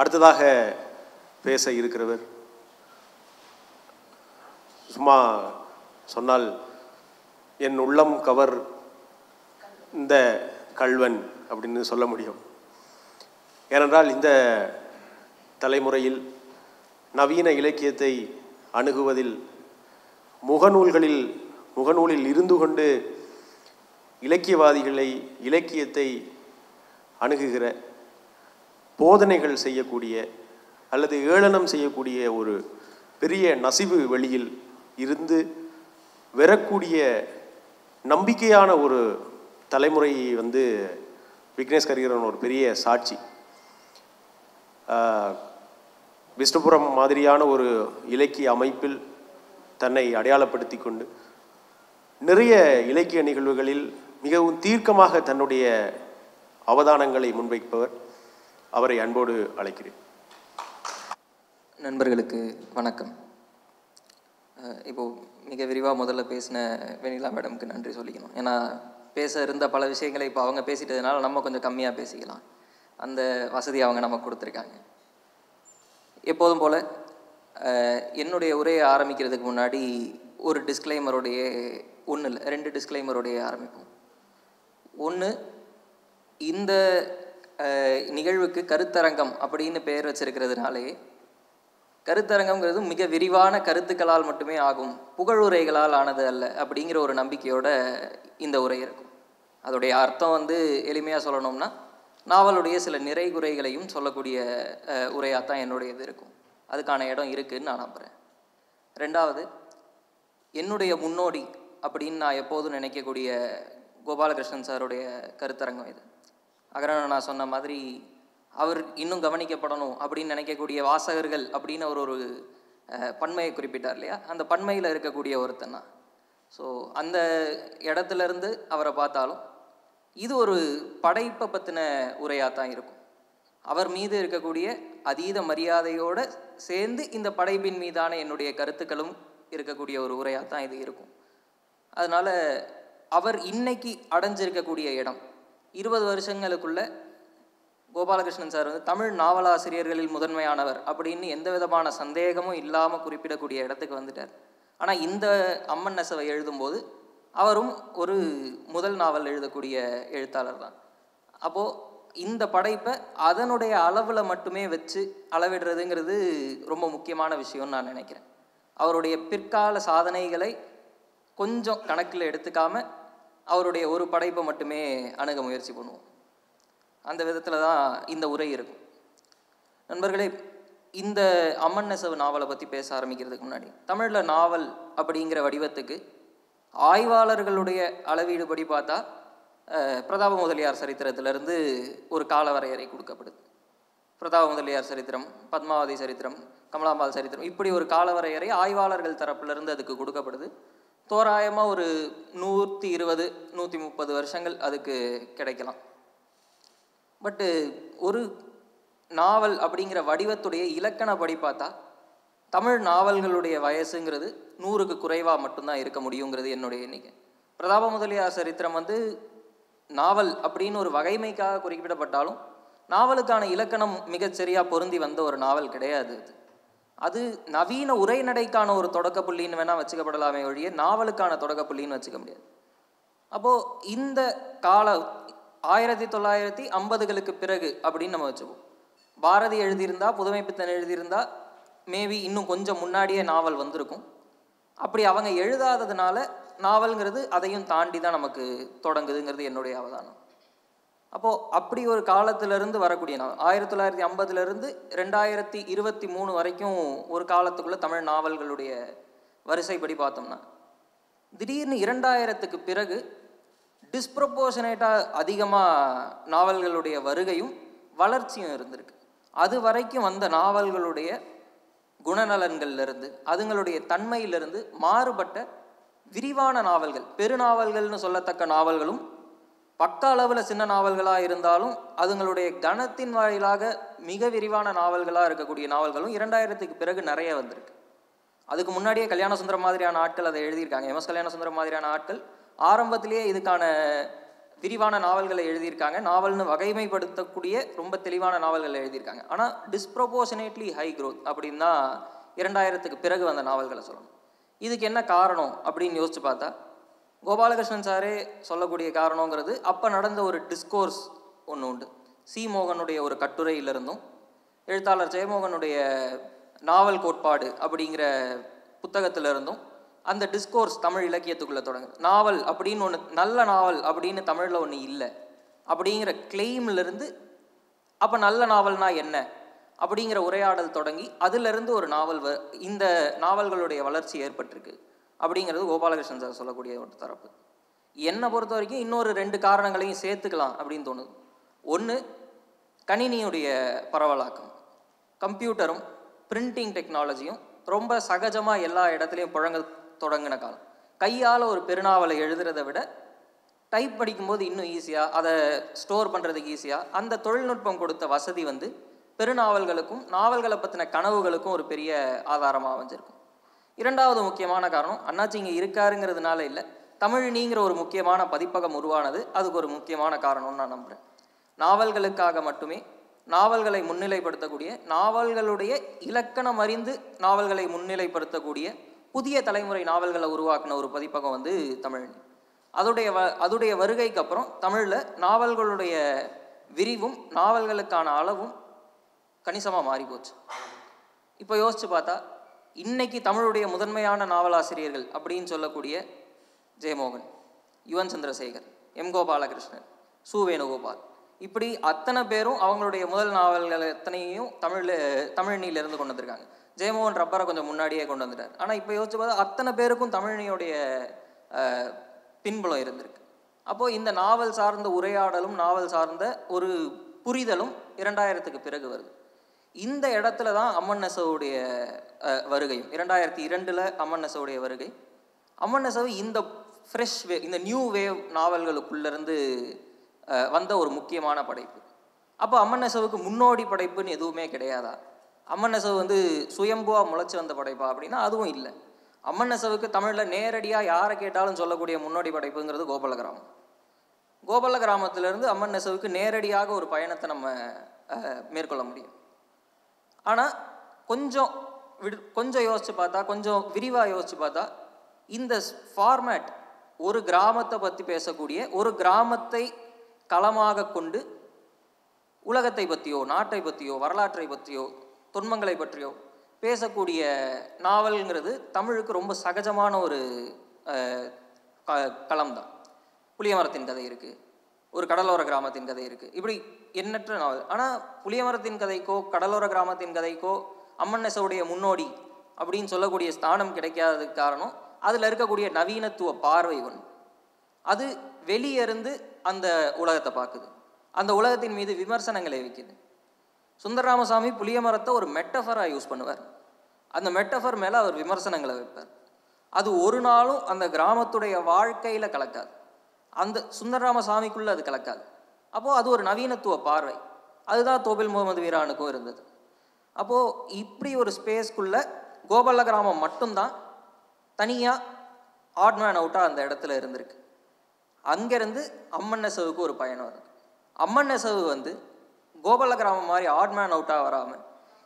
அடுத்ததாக பேச இருக்கிறவர். சும்மா சொன்னால் என் உள்ளம் கவர் இந்த கள்வன் அப்படின்னு சொல்ல முடியும். ஏனென்றால் இந்த தலைமுறையில் நவீன இலக்கியத்தை அணுகுவதில் முகநூல்களில் முகநூலில் இருந்து கொண்டு இலக்கியவாதிகளை இலக்கியத்தை அணுகுகிற போதனைகள் செய்யக்கூடிய அல்லது ஏளனம் செய்யக்கூடிய ஒரு பெரிய நசிவு வெளியில் இருந்து வரக்கூடிய நம்பிக்கையான ஒரு தலைமுறை வந்து விக்னேஷ் கரிகரன் ஒரு பெரிய சாட்சி. விஷ்ணுபுரம் மாதிரியான ஒரு இலக்கிய அமைப்பில் தன்னை அடையாளப்படுத்தி கொண்டு நிறைய இலக்கிய நிகழ்வுகளில் மிகவும் தீர்க்கமாக தன்னுடைய அவதானங்களை முன்வைப்பவர். அவரை அன்போடு அழைக்கிறேன். நண்பர்களுக்கு வணக்கம். இப்போது இப்போ மிக விரிவாக முதல்ல பேசின வெனிலா மேடம்க்கு நன்றி சொல்லிக்கணும். ஏன்னா பேச இருந்த பல விஷயங்களை இப்போ அவங்க பேசிட்டதுனால நம்ம கொஞ்சம் கம்மியாக பேசிக்கலாம். அந்த வசதி அவங்க நமக்கு கொடுத்துருக்காங்க. எப்போதும் போல் என்னுடைய உரையை ஆரம்பிக்கிறதுக்கு முன்னாடி ஒரு டிஸ்க்ளைமருடைய ஒன்று இல்லை ரெண்டு டிஸ்க்ளைமருடைய ஆரம்பிப்போம். ஒன்று இந்த நிகழ்வுக்கு கருத்தரங்கம் அப்படின்னு பெயர் வச்சிருக்கிறதுனாலே கருத்தரங்கம்ங்கிறது மிக விரிவான கருத்துக்களால் மட்டுமே ஆகும். புகழுரைகளால் ஆனது அல்ல அப்படிங்கிற ஒரு நம்பிக்கையோட இந்த உரை இருக்கும். அதோடைய அர்த்தம் வந்து எளிமையாக சொல்லணும்னா நாவலுடைய சில நிறை குறைகளையும் சொல்லக்கூடிய உரையாக தான் என்னுடைய இது இருக்கும். அதுக்கான இடம் இருக்குன்னு நான் நம்புகிறேன் ரெண்டாவது என்னுடைய முன்னோடி அப்படின்னு நான் எப்போதும் நினைக்கக்கூடிய கோபாலகிருஷ்ணன் சாருடைய கருத்தரங்கம் இது. அகரன் நான் சொன்ன மாதிரி அவர் இன்னும் கவனிக்கப்படணும் அப்படின்னு நினைக்கக்கூடிய வாசகர்கள் அப்படின்னு அவர் ஒரு பன்மையை குறிப்பிட்டார் இல்லையா? அந்த பன்மையில் இருக்கக்கூடிய ஒருத்தன் தான் ஸோ அந்த இடத்துலேருந்து அவரை பார்த்தாலும் இது ஒரு படைப்பை பற்றின உரையாக தான் இருக்கும். அவர் மீது இருக்கக்கூடிய அதீத மரியாதையோடு சேர்ந்து இந்த படைப்பின் மீதான என்னுடைய கருத்துக்களும் இருக்கக்கூடிய ஒரு உரையாக தான் இது இருக்கும். அதனால் அவர் இன்னைக்கு அடைஞ்சிருக்கக்கூடிய இடம் இருபது வருஷங்களுக்குள்ள கோபாலகிருஷ்ணன் சார் வந்து தமிழ் நாவலாசிரியர்களில் முதன்மையானவர் அப்படின்னு எந்த விதமான சந்தேகமும் இல்லாமல் குறிப்பிடக்கூடிய இடத்துக்கு வந்துட்டார். ஆனால் இந்த அம்மன் நெசவை எழுதும்போது அவரும் ஒரு முதல் நாவல் எழுதக்கூடிய எழுத்தாளர் தான். அப்போது இந்த படைப்பை அதனுடைய அளவில் மட்டுமே வச்சு அளவிடுறதுங்கிறது ரொம்ப முக்கியமான விஷயம்னு நான் நினைக்கிறேன். அவருடைய பிற்கால சாதனைகளை கொஞ்சம் கணக்கில் எடுத்துக்காம அவருடைய ஒரு படைப்பை மட்டுமே அணுக முயற்சி பண்ணுவோம். அந்த விதத்தில் தான் இந்த உரை இருக்கும். நண்பர்களே இந்த அம்மன் நெசவு நாவலை பற்றி பேச ஆரம்பிக்கிறதுக்கு முன்னாடி தமிழில் நாவல் அப்படிங்கிற வடிவத்துக்கு ஆய்வாளர்களுடைய அளவீடுபடி பார்த்தா பிரதாப முதலியார் சரித்திரத்திலிருந்து ஒரு கால வரையறை கொடுக்கப்படுது. பிரதாப முதலியார் சரித்திரம் பத்மாவதி சரித்திரம் கமலாம்பாள் சரித்திரம் இப்படி ஒரு கால வரையறை ஆய்வாளர்கள் தரப்பிலிருந்து அதுக்கு கொடுக்கப்படுது. தோராயமாக ஒரு நூற்றி இருபது நூற்றி முப்பது வருஷங்கள் அதுக்கு கிடைக்கலாம். பட்டு ஒரு நாவல் அப்படிங்கிற வடிவத்துடைய இலக்கணப்படி பார்த்தா தமிழ் நாவல்களுடைய வயசுங்கிறது நூறுக்கு குறைவாக மட்டும்தான் இருக்க முடியுங்கிறது என்னுடைய எண்ணிக்கை. பிரதாப முதலியார் சரித்திரம் வந்து நாவல் அப்படின்னு ஒரு வகைமைக்காக குறிப்பிடப்பட்டாலும் நாவலுக்கான இலக்கணம் மிகச்சரியாக பொருந்தி வந்த ஒரு நாவல் கிடையாது அது. அது நவீன உரைநடைக்கான ஒரு தொடக்க புள்ளின்னு வேணால் வச்சுக்கப்படலாமே ஒழிய நாவலுக்கான தொடக்க புள்ளின்னு வச்சுக்க முடியாது. அப்போது இந்த கால ஆயிரத்தி தொள்ளாயிரத்தி ஐம்பதுகளுக்கு பிறகு அப்படின்னு நம்ம வச்சுப்போம். பாரதி எழுதியிருந்தா புதுமைப்பித்தன் எழுதியிருந்தா மேபி இன்னும் கொஞ்சம் முன்னாடியே நாவல் வந்திருக்கும். அப்படி அவங்க எழுதாததுனால நாவல்ங்கிறது அதையும் தாண்டி தான் நமக்கு தொடங்குதுங்கிறது என்னுடைய அவதானம். அப்போது அப்படி ஒரு காலத்திலிருந்து வரக்கூடிய நாவல் ஆயிரத்தி தொள்ளாயிரத்தி ஐம்பதுலேருந்து ரெண்டாயிரத்தி இருபத்தி மூணு வரைக்கும் ஒரு காலத்துக்குள்ளே தமிழ் நாவல்களுடைய வரிசைப்படி பார்த்தோம்னா திடீர்னு இரண்டாயிரத்துக்கு பிறகு டிஸ்ப்ரப்போர்ஷனேட்டாக அதிகமாக நாவல்களுடைய வருகையும் வளர்ச்சியும் இருந்திருக்கு. அது வரைக்கும் வந்த நாவல்களுடைய குணநலன்கள்லேருந்து அதுங்களுடைய தன்மையிலிருந்து மாறுபட்ட விரிவான நாவல்கள் பெருநாவல்கள்னு சொல்லத்தக்க நாவல்களும் பக்க அளவில் சின்ன நாவல்களாக இருந்தாலும் அதுங்களுடைய கணத்தின் வாயிலாக மிக விரிவான நாவல்களாக இருக்கக்கூடிய நாவல்களும் இரண்டாயிரத்துக்கு பிறகு நிறைய வந்திருக்கு. அதுக்கு முன்னாடியே கல்யாண சுந்தரம் மாதிரியான ஆட்கள் அதை எழுதியிருக்காங்க. எம்எஸ் கல்யாண சுந்தரம் மாதிரியான ஆட்கள் ஆரம்பத்திலேயே இதுக்கான விரிவான நாவல்களை எழுதியிருக்காங்க. நாவல்னு வகைமைப்படுத்தக்கூடிய ரொம்ப தெளிவான நாவல்களை எழுதியிருக்காங்க. ஆனால் டிஸ்ப்ரொபோஷனேட்லி ஹை க்ரோத் அப்படின்னா இரண்டாயிரத்துக்கு பிறகு வந்த நாவல்களை சொல்லணும். இதுக்கு என்ன காரணம் அப்படின்னு யோசிச்சு பார்த்தா கோபாலகிருஷ்ணன் சாரே சொல்லக்கூடிய காரணங்கிறது அப்போ நடந்த ஒரு டிஸ்கோர்ஸ் ஒன்று உண்டு. சி. மோகனுடைய ஒரு கட்டுரையிலிருந்தும் எழுத்தாளர் ஜெயமோகனுடைய நாவல் கோட்பாடு அப்படிங்கிற புத்தகத்திலிருந்தும் அந்த டிஸ்கோர்ஸ் தமிழ் இலக்கியத்துக்குள்ளே தொடங்குது. நாவல் அப்படின்னு ஒன்று நல்ல நாவல் அப்படின்னு தமிழில் ஒன்று இல்லை. அப்படிங்கிற கிளைம்லேருந்து அப்போ நல்ல நாவல்னா என்ன? அப்படிங்கிற உரையாடல் தொடங்கி அதிலிருந்து ஒரு நாவல் வ இந்த நாவல்களுடைய வளர்ச்சி ஏற்பட்டிருக்கு. அப்படிங்கிறது கோபாலகிருஷ்ணன் சார் சொல்லக்கூடிய ஒரு தரப்பு. என்னை பொறுத்த வரைக்கும் இன்னொரு ரெண்டு காரணங்களையும் சேர்த்துக்கலாம் அப்படின்னு தோணுது. ஒன்று கணினியுடைய பரவலாக்கம். கம்ப்யூட்டரும் பிரிண்டிங் டெக்னாலஜியும் ரொம்ப சகஜமாக எல்லா இடத்துலையும் புழங்க தொடங்கின காலம். கையால் ஒரு பெருநாவலை எழுதுறதை விட டைப் படிக்கும்போது இன்னும் ஈஸியாக அதை ஸ்டோர் பண்ணுறதுக்கு ஈஸியாக அந்த தொழில்நுட்பம் கொடுத்த வசதி வந்து பெருநாவல்களுக்கும் நாவல்களை பற்றின கனவுகளுக்கும் ஒரு பெரிய ஆதாரமாக அமைஞ்சிருக்கும். இரண்டாவது முக்கியமான காரணம் அண்ணாச்சி இங்கே இருக்காருங்கிறதுனால இல்லை. தமிழினிங்கிற ஒரு முக்கியமான பதிப்பகம் உருவானது அதுக்கு ஒரு முக்கியமான காரணம்னு நான் நம்புகிறேன் நாவல்களுக்காக மட்டுமே நாவல்களை முன்னிலைப்படுத்தக்கூடிய நாவல்களுடைய இலக்கணம் அறிந்து நாவல்களை முன்னிலைப்படுத்தக்கூடிய புதிய தலைமுறை நாவல்களை உருவாக்கின ஒரு பதிப்பகம் வந்து தமிழினி. அதோடைய வ அதோடைய வருகைக்கு அப்புறம் தமிழில் நாவல்களுடைய விரிவும் நாவல்களுக்கான அளவும் கணிசமாக மாறி போச்சு இப்போ யோசித்து பார்த்தா இன்னைக்கு தமிழுடைய முதன்மையான நாவலாசிரியர்கள் அப்படின்னு சொல்லக்கூடிய ஜெயமோகன் யுவன் சந்திரசேகர் எம் கோபாலகிருஷ்ணன் சு வேணுகோபால். இப்படி அத்தனை பேரும் அவங்களுடைய முதல் நாவல்கள் எத்தனையும் தமிழில் தமிழ்னியிலேருந்து கொண்டு வந்திருக்காங்க. ஜெயமோகன் ரப்பரை கொஞ்சம் முன்னாடியே கொண்டு வந்துட்டார். ஆனால் இப்போ யோசிச்சு பார்த்தா அத்தனை பேருக்கும் தமிழினியோடைய பின்புலம் இருந்திருக்கு. அப்போது இந்த நாவல் சார்ந்த உரையாடலும் நாவல் சார்ந்த ஒரு புரிதலும் இரண்டாயிரத்துக்கு பிறகு வருது. இந்த இடத்துல தான் அம்மன் நெசவுடைய வருகையும். இரண்டாயிரத்தி இரண்டில் அம்மன் நெசவுடைய வருகை. அம்மன் நெசவு இந்த ஃப்ரெஷ் வே இந்த நியூ வேவ் நாவல்களுக்குள்ளேருந்து வந்த ஒரு முக்கியமான படைப்பு. அப்போ அம்மன் நெசவுக்கு முன்னோடி படைப்புன்னு எதுவுமே கிடையாதா? அம்மன் நெசவு வந்து சுயம்புவாக முளைச்சி வந்த படைப்பா அப்படின்னா அதுவும் இல்லை. அம்மன் நெசவுக்கு தமிழில் நேரடியாக யாரை கேட்டாலும் சொல்லக்கூடிய முன்னோடி படைப்புங்கிறது கோபால கிராமம் கோபால கிராமத்திலேருந்து அம்மன் நெசவுக்கு நேரடியாக ஒரு பயணத்தை நம்ம மேற்கொள்ள முடியும். ஆனால் கொஞ்சம் விடு கொஞ்சம் யோசித்து பார்த்தா கொஞ்சம் விரிவாக யோசித்து பார்த்தா இந்த ஃபார்மேட் ஒரு கிராமத்தை பற்றி பேசக்கூடிய ஒரு கிராமத்தை களமாக கொண்டு உலகத்தை பற்றியோ நாட்டை பற்றியோ வரலாற்றை பற்றியோ துன்பங்களை பற்றியோ பேசக்கூடிய நாவல்ங்கிறது தமிழுக்கு ரொம்ப சகஜமான ஒரு க- களம்தான். புளியமரத்தின் கதை இருக்குது ஒரு கடலோர கிராமத்தின் கதை இருக்குது இப்படி எண்ணற்ற நாவல். ஆனால் புளியமரத்தின் கதைக்கோ கடலோர கிராமத்தின் கதைக்கோ அம்மன் முன்னோடி அப்படின்னு சொல்லக்கூடிய ஸ்தானம் கிடைக்காததுக்கு காரணம் அதில் இருக்கக்கூடிய நவீனத்துவ பார்வை ஒன்று அது வெளியே இருந்து அந்த உலகத்தை பார்க்குது. அந்த உலகத்தின் மீது விமர்சனங்களை வைக்குது. சுந்தரராமசாமி புளியமரத்தை ஒரு மெட்டஃபராக யூஸ் பண்ணுவார். அந்த மெட்டஃபர் மேலே அவர் விமர்சனங்களை வைப்பார். அது ஒரு நாளும் அந்த கிராமத்துடைய வாழ்க்கையில் கலக்காது. அந்த சுந்தரராம சாமிக்குள்ளே அது கலக்காது. அப்போது அது ஒரு நவீனத்துவ பார்வை. அதுதான் தோபில் முகமது வீரானுக்கும் இருந்தது. அப்போது இப்படி ஒரு ஸ்பேஸ்க்குள்ளே கோபால கிராமம் மட்டும்தான் தனியாக ஆட்மேன் அவுட்டாக அந்த இடத்துல இருந்திருக்கு. அங்கேருந்து அம்மன் நெசவுக்கு ஒரு பயணம் இருக்கு அம்மன் நெசவு வந்து கோபால கிராமம் மாதிரி ஆட்மேன் அவுட்டாக வராமல்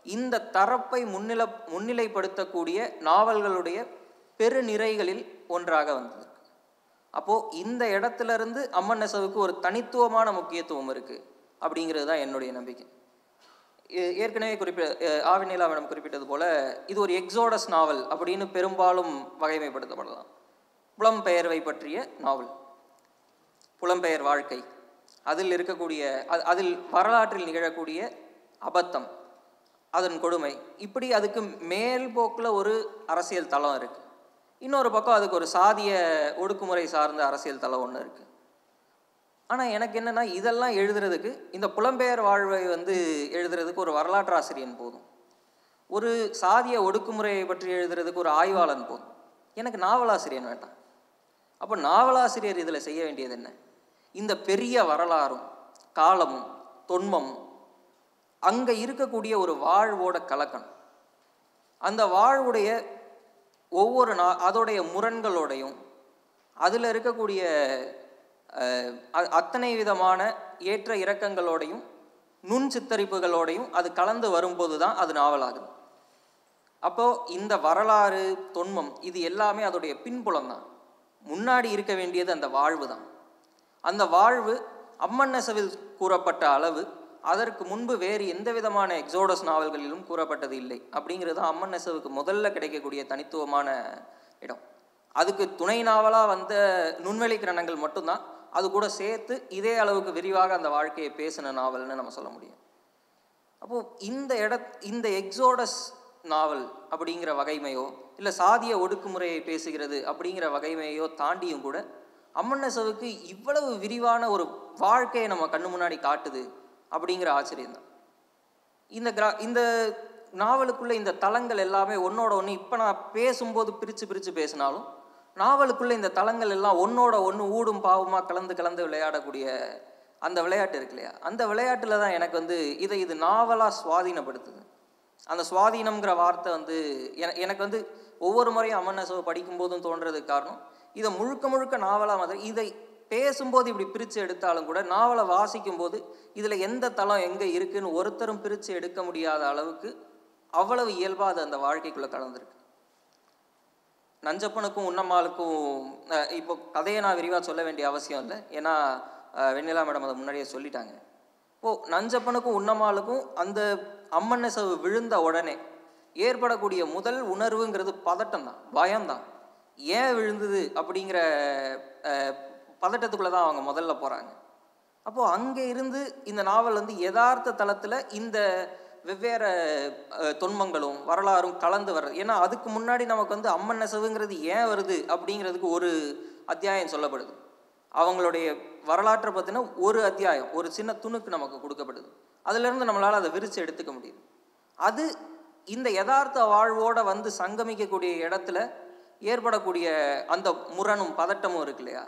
இந்த தரப்பை முன்னில முன்னிலைப்படுத்தக்கூடிய நாவல்களுடைய பெருநிறைகளில் ஒன்றாக வந்தது. அப்போது இந்த இடத்துல இருந்து அம்மன் நெசவுக்கு ஒரு தனித்துவமான முக்கியத்துவம் இருக்குது அப்படிங்கிறது தான் என்னுடைய நம்பிக்கை. ஏ- ஏற்கனவே குறிப்பிட்ட ஆவினிலா மேடம் குறிப்பிட்டது போல இது ஒரு எக்ஸோடஸ் நாவல் அப்படின்னு பெரும்பாலும் வகைமைப்படுத்தப்படலாம். புலம்பெயர்வை பற்றிய நாவல். புலம்பெயர் வாழ்க்கை. அதில் இருக்கக்கூடிய அது- அதில் வரலாற்றில் நிகழக்கூடிய அபத்தம். அதன் கொடுமை. இப்படி அதுக்கு மேல் போக்கில் ஒரு அரசியல் தளம் இருக்குது இன்னொரு பக்கம் அதுக்கு ஒரு சாதிய ஒடுக்குமுறை சார்ந்த அரசியல் தலை ஒன்று இருக்குது ஆனால் எனக்கு என்னென்னா இதெல்லாம் எழுதுறதுக்கு இந்த புலம்பெயர் வாழ்வை வந்து எழுதுறதுக்கு ஒரு வரலாற்று ஆசிரியன் போதும். ஒரு சாதிய ஒடுக்குமுறையை பற்றி எழுதுறதுக்கு ஒரு ஆய்வாளன் போதும். எனக்கு நாவலாசிரியன் வேண்டாம். அப்போ நாவலாசிரியர் இதில் செய்ய வேண்டியது என்ன? இந்த பெரிய வரலாறும் காலமும் தொன்மமும் அங்கே இருக்கக்கூடிய ஒரு வாழ்வோட கலக்கணும். அந்த வாழ்வுடைய ஒவ்வொரு நா அதோடைய முரண்களோடையும் அதில் இருக்கக்கூடிய அத்தனை விதமான ஏற்ற இறக்கங்களோடையும் நுண் சித்தரிப்புகளோடையும் அது கலந்து வரும்போது தான் அது நாவலாகுது. அப்போது இந்த வரலாறு தொன்மம் இது எல்லாமே அதோடைய பின்புலம் தான் முன்னாடி இருக்க வேண்டியது அந்த வாழ்வு தான் அந்த வாழ்வு அம்மன் நெசவில் கூறப்பட்ட அளவு அதற்கு முன்பு வேறு எந்த விதமான எக்ஸோடஸ் நாவல்களிலும் கூறப்பட்டது இல்லை. அப்படிங்கிறது தான் அம்மன் நெசவுக்கு முதல்ல கிடைக்கக்கூடிய தனித்துவமான இடம். அதுக்கு துணை நாவலாக வந்த நுண்வெளி கிரணங்கள் மட்டும்தான். அது கூட சேர்த்து இதே அளவுக்கு விரிவாக அந்த வாழ்க்கையை பேசின நாவல்னு நம்ம சொல்ல முடியும். அப்போ இந்த இட இந்த எக்ஸோடஸ் நாவல் அப்படிங்கிற வகைமையோ இல்லை சாதிய ஒடுக்குமுறையை பேசுகிறது அப்படிங்கிற வகைமையோ தாண்டியும் கூட அம்மன் நெசவுக்கு இவ்வளவு விரிவான ஒரு வாழ்க்கையை நம்ம கண்ணு முன்னாடி காட்டுது. அப்படிங்கிற ஆச்சரியம் தான் இந்த கிரா இந்த நாவலுக்குள்ளே இந்த தளங்கள் எல்லாமே ஒன்றோட ஒன்று இப்போ நான் பேசும்போது பிரித்து பிரித்து பேசினாலும் நாவலுக்குள்ளே இந்த தளங்கள் எல்லாம் ஒன்றோட ஒன்று ஊடும் பாவமாக கலந்து கலந்து விளையாடக்கூடிய அந்த விளையாட்டு இருக்கு இல்லையா? அந்த விளையாட்டில் தான் எனக்கு வந்து இதை இது நாவலாக சுவாதீனப்படுத்துது. அந்த சுவாதீனம்ங்கிற வார்த்தை வந்து என- எனக்கு வந்து ஒவ்வொரு முறையும் அம்மன் நெசவு படிக்கும்போதும் தோன்றதுக்கு காரணம் இதை முழுக்க முழுக்க நாவலாக மாதிரி இதை பேசும்போது இப்படி பிரித்து எடுத்தாலும் கூட நாவலை வாசிக்கும்போது இதில் எந்த தளம் எங்கே இருக்குன்னு ஒருத்தரும் பிரித்து எடுக்க முடியாத அளவுக்கு அவ்வளவு இயல்பாக அது அந்த வாழ்க்கைக்குள்ளே கலந்துருக்கு. நஞ்சப்பனுக்கும் உன்னம்மாளுக்கும் இப்போ கதையை நான் விரிவாக சொல்ல வேண்டிய அவசியம் இல்லை. ஏன்னா வெண்ணிலா மேடம் அதை முன்னாடியே சொல்லிட்டாங்க. ஓ நஞ்சப்பனுக்கும் உன்னம்மாளுக்கும் அந்த அம்மன் நெசவு விழுந்த உடனே ஏற்படக்கூடிய முதல் உணர்வுங்கிறது பதட்டம் தான் பயம்தான். ஏன் விழுந்தது அப்படிங்கிற பதட்டத்துக்குள்ளே தான் அவங்க முதல்ல போகிறாங்க அப்போது அங்கே இருந்து இந்த நாவல் வந்து யதார்த்த தளத்தில் இந்த வெவ்வேறு தொன்மங்களும் வரலாறும் கலந்து வர்றது. ஏன்னா அதுக்கு முன்னாடி நமக்கு வந்து அம்மன் நெசவுங்கிறது ஏன் வருது அப்படிங்கிறதுக்கு ஒரு அத்தியாயம் சொல்லப்படுது. அவங்களுடைய வரலாற்றை பற்றின ஒரு அத்தியாயம் ஒரு சின்ன துணுக்கு நமக்கு கொடுக்கப்படுது. அதுலேருந்து நம்மளால் அதை விரித்து எடுத்துக்க முடியுது. அது இந்த யதார்த்த வாழ்வோடு வந்து சங்கமிக்கக்கூடிய இடத்துல ஏற்படக்கூடிய அந்த முரணும் பதட்டமும் இருக்கு இல்லையா?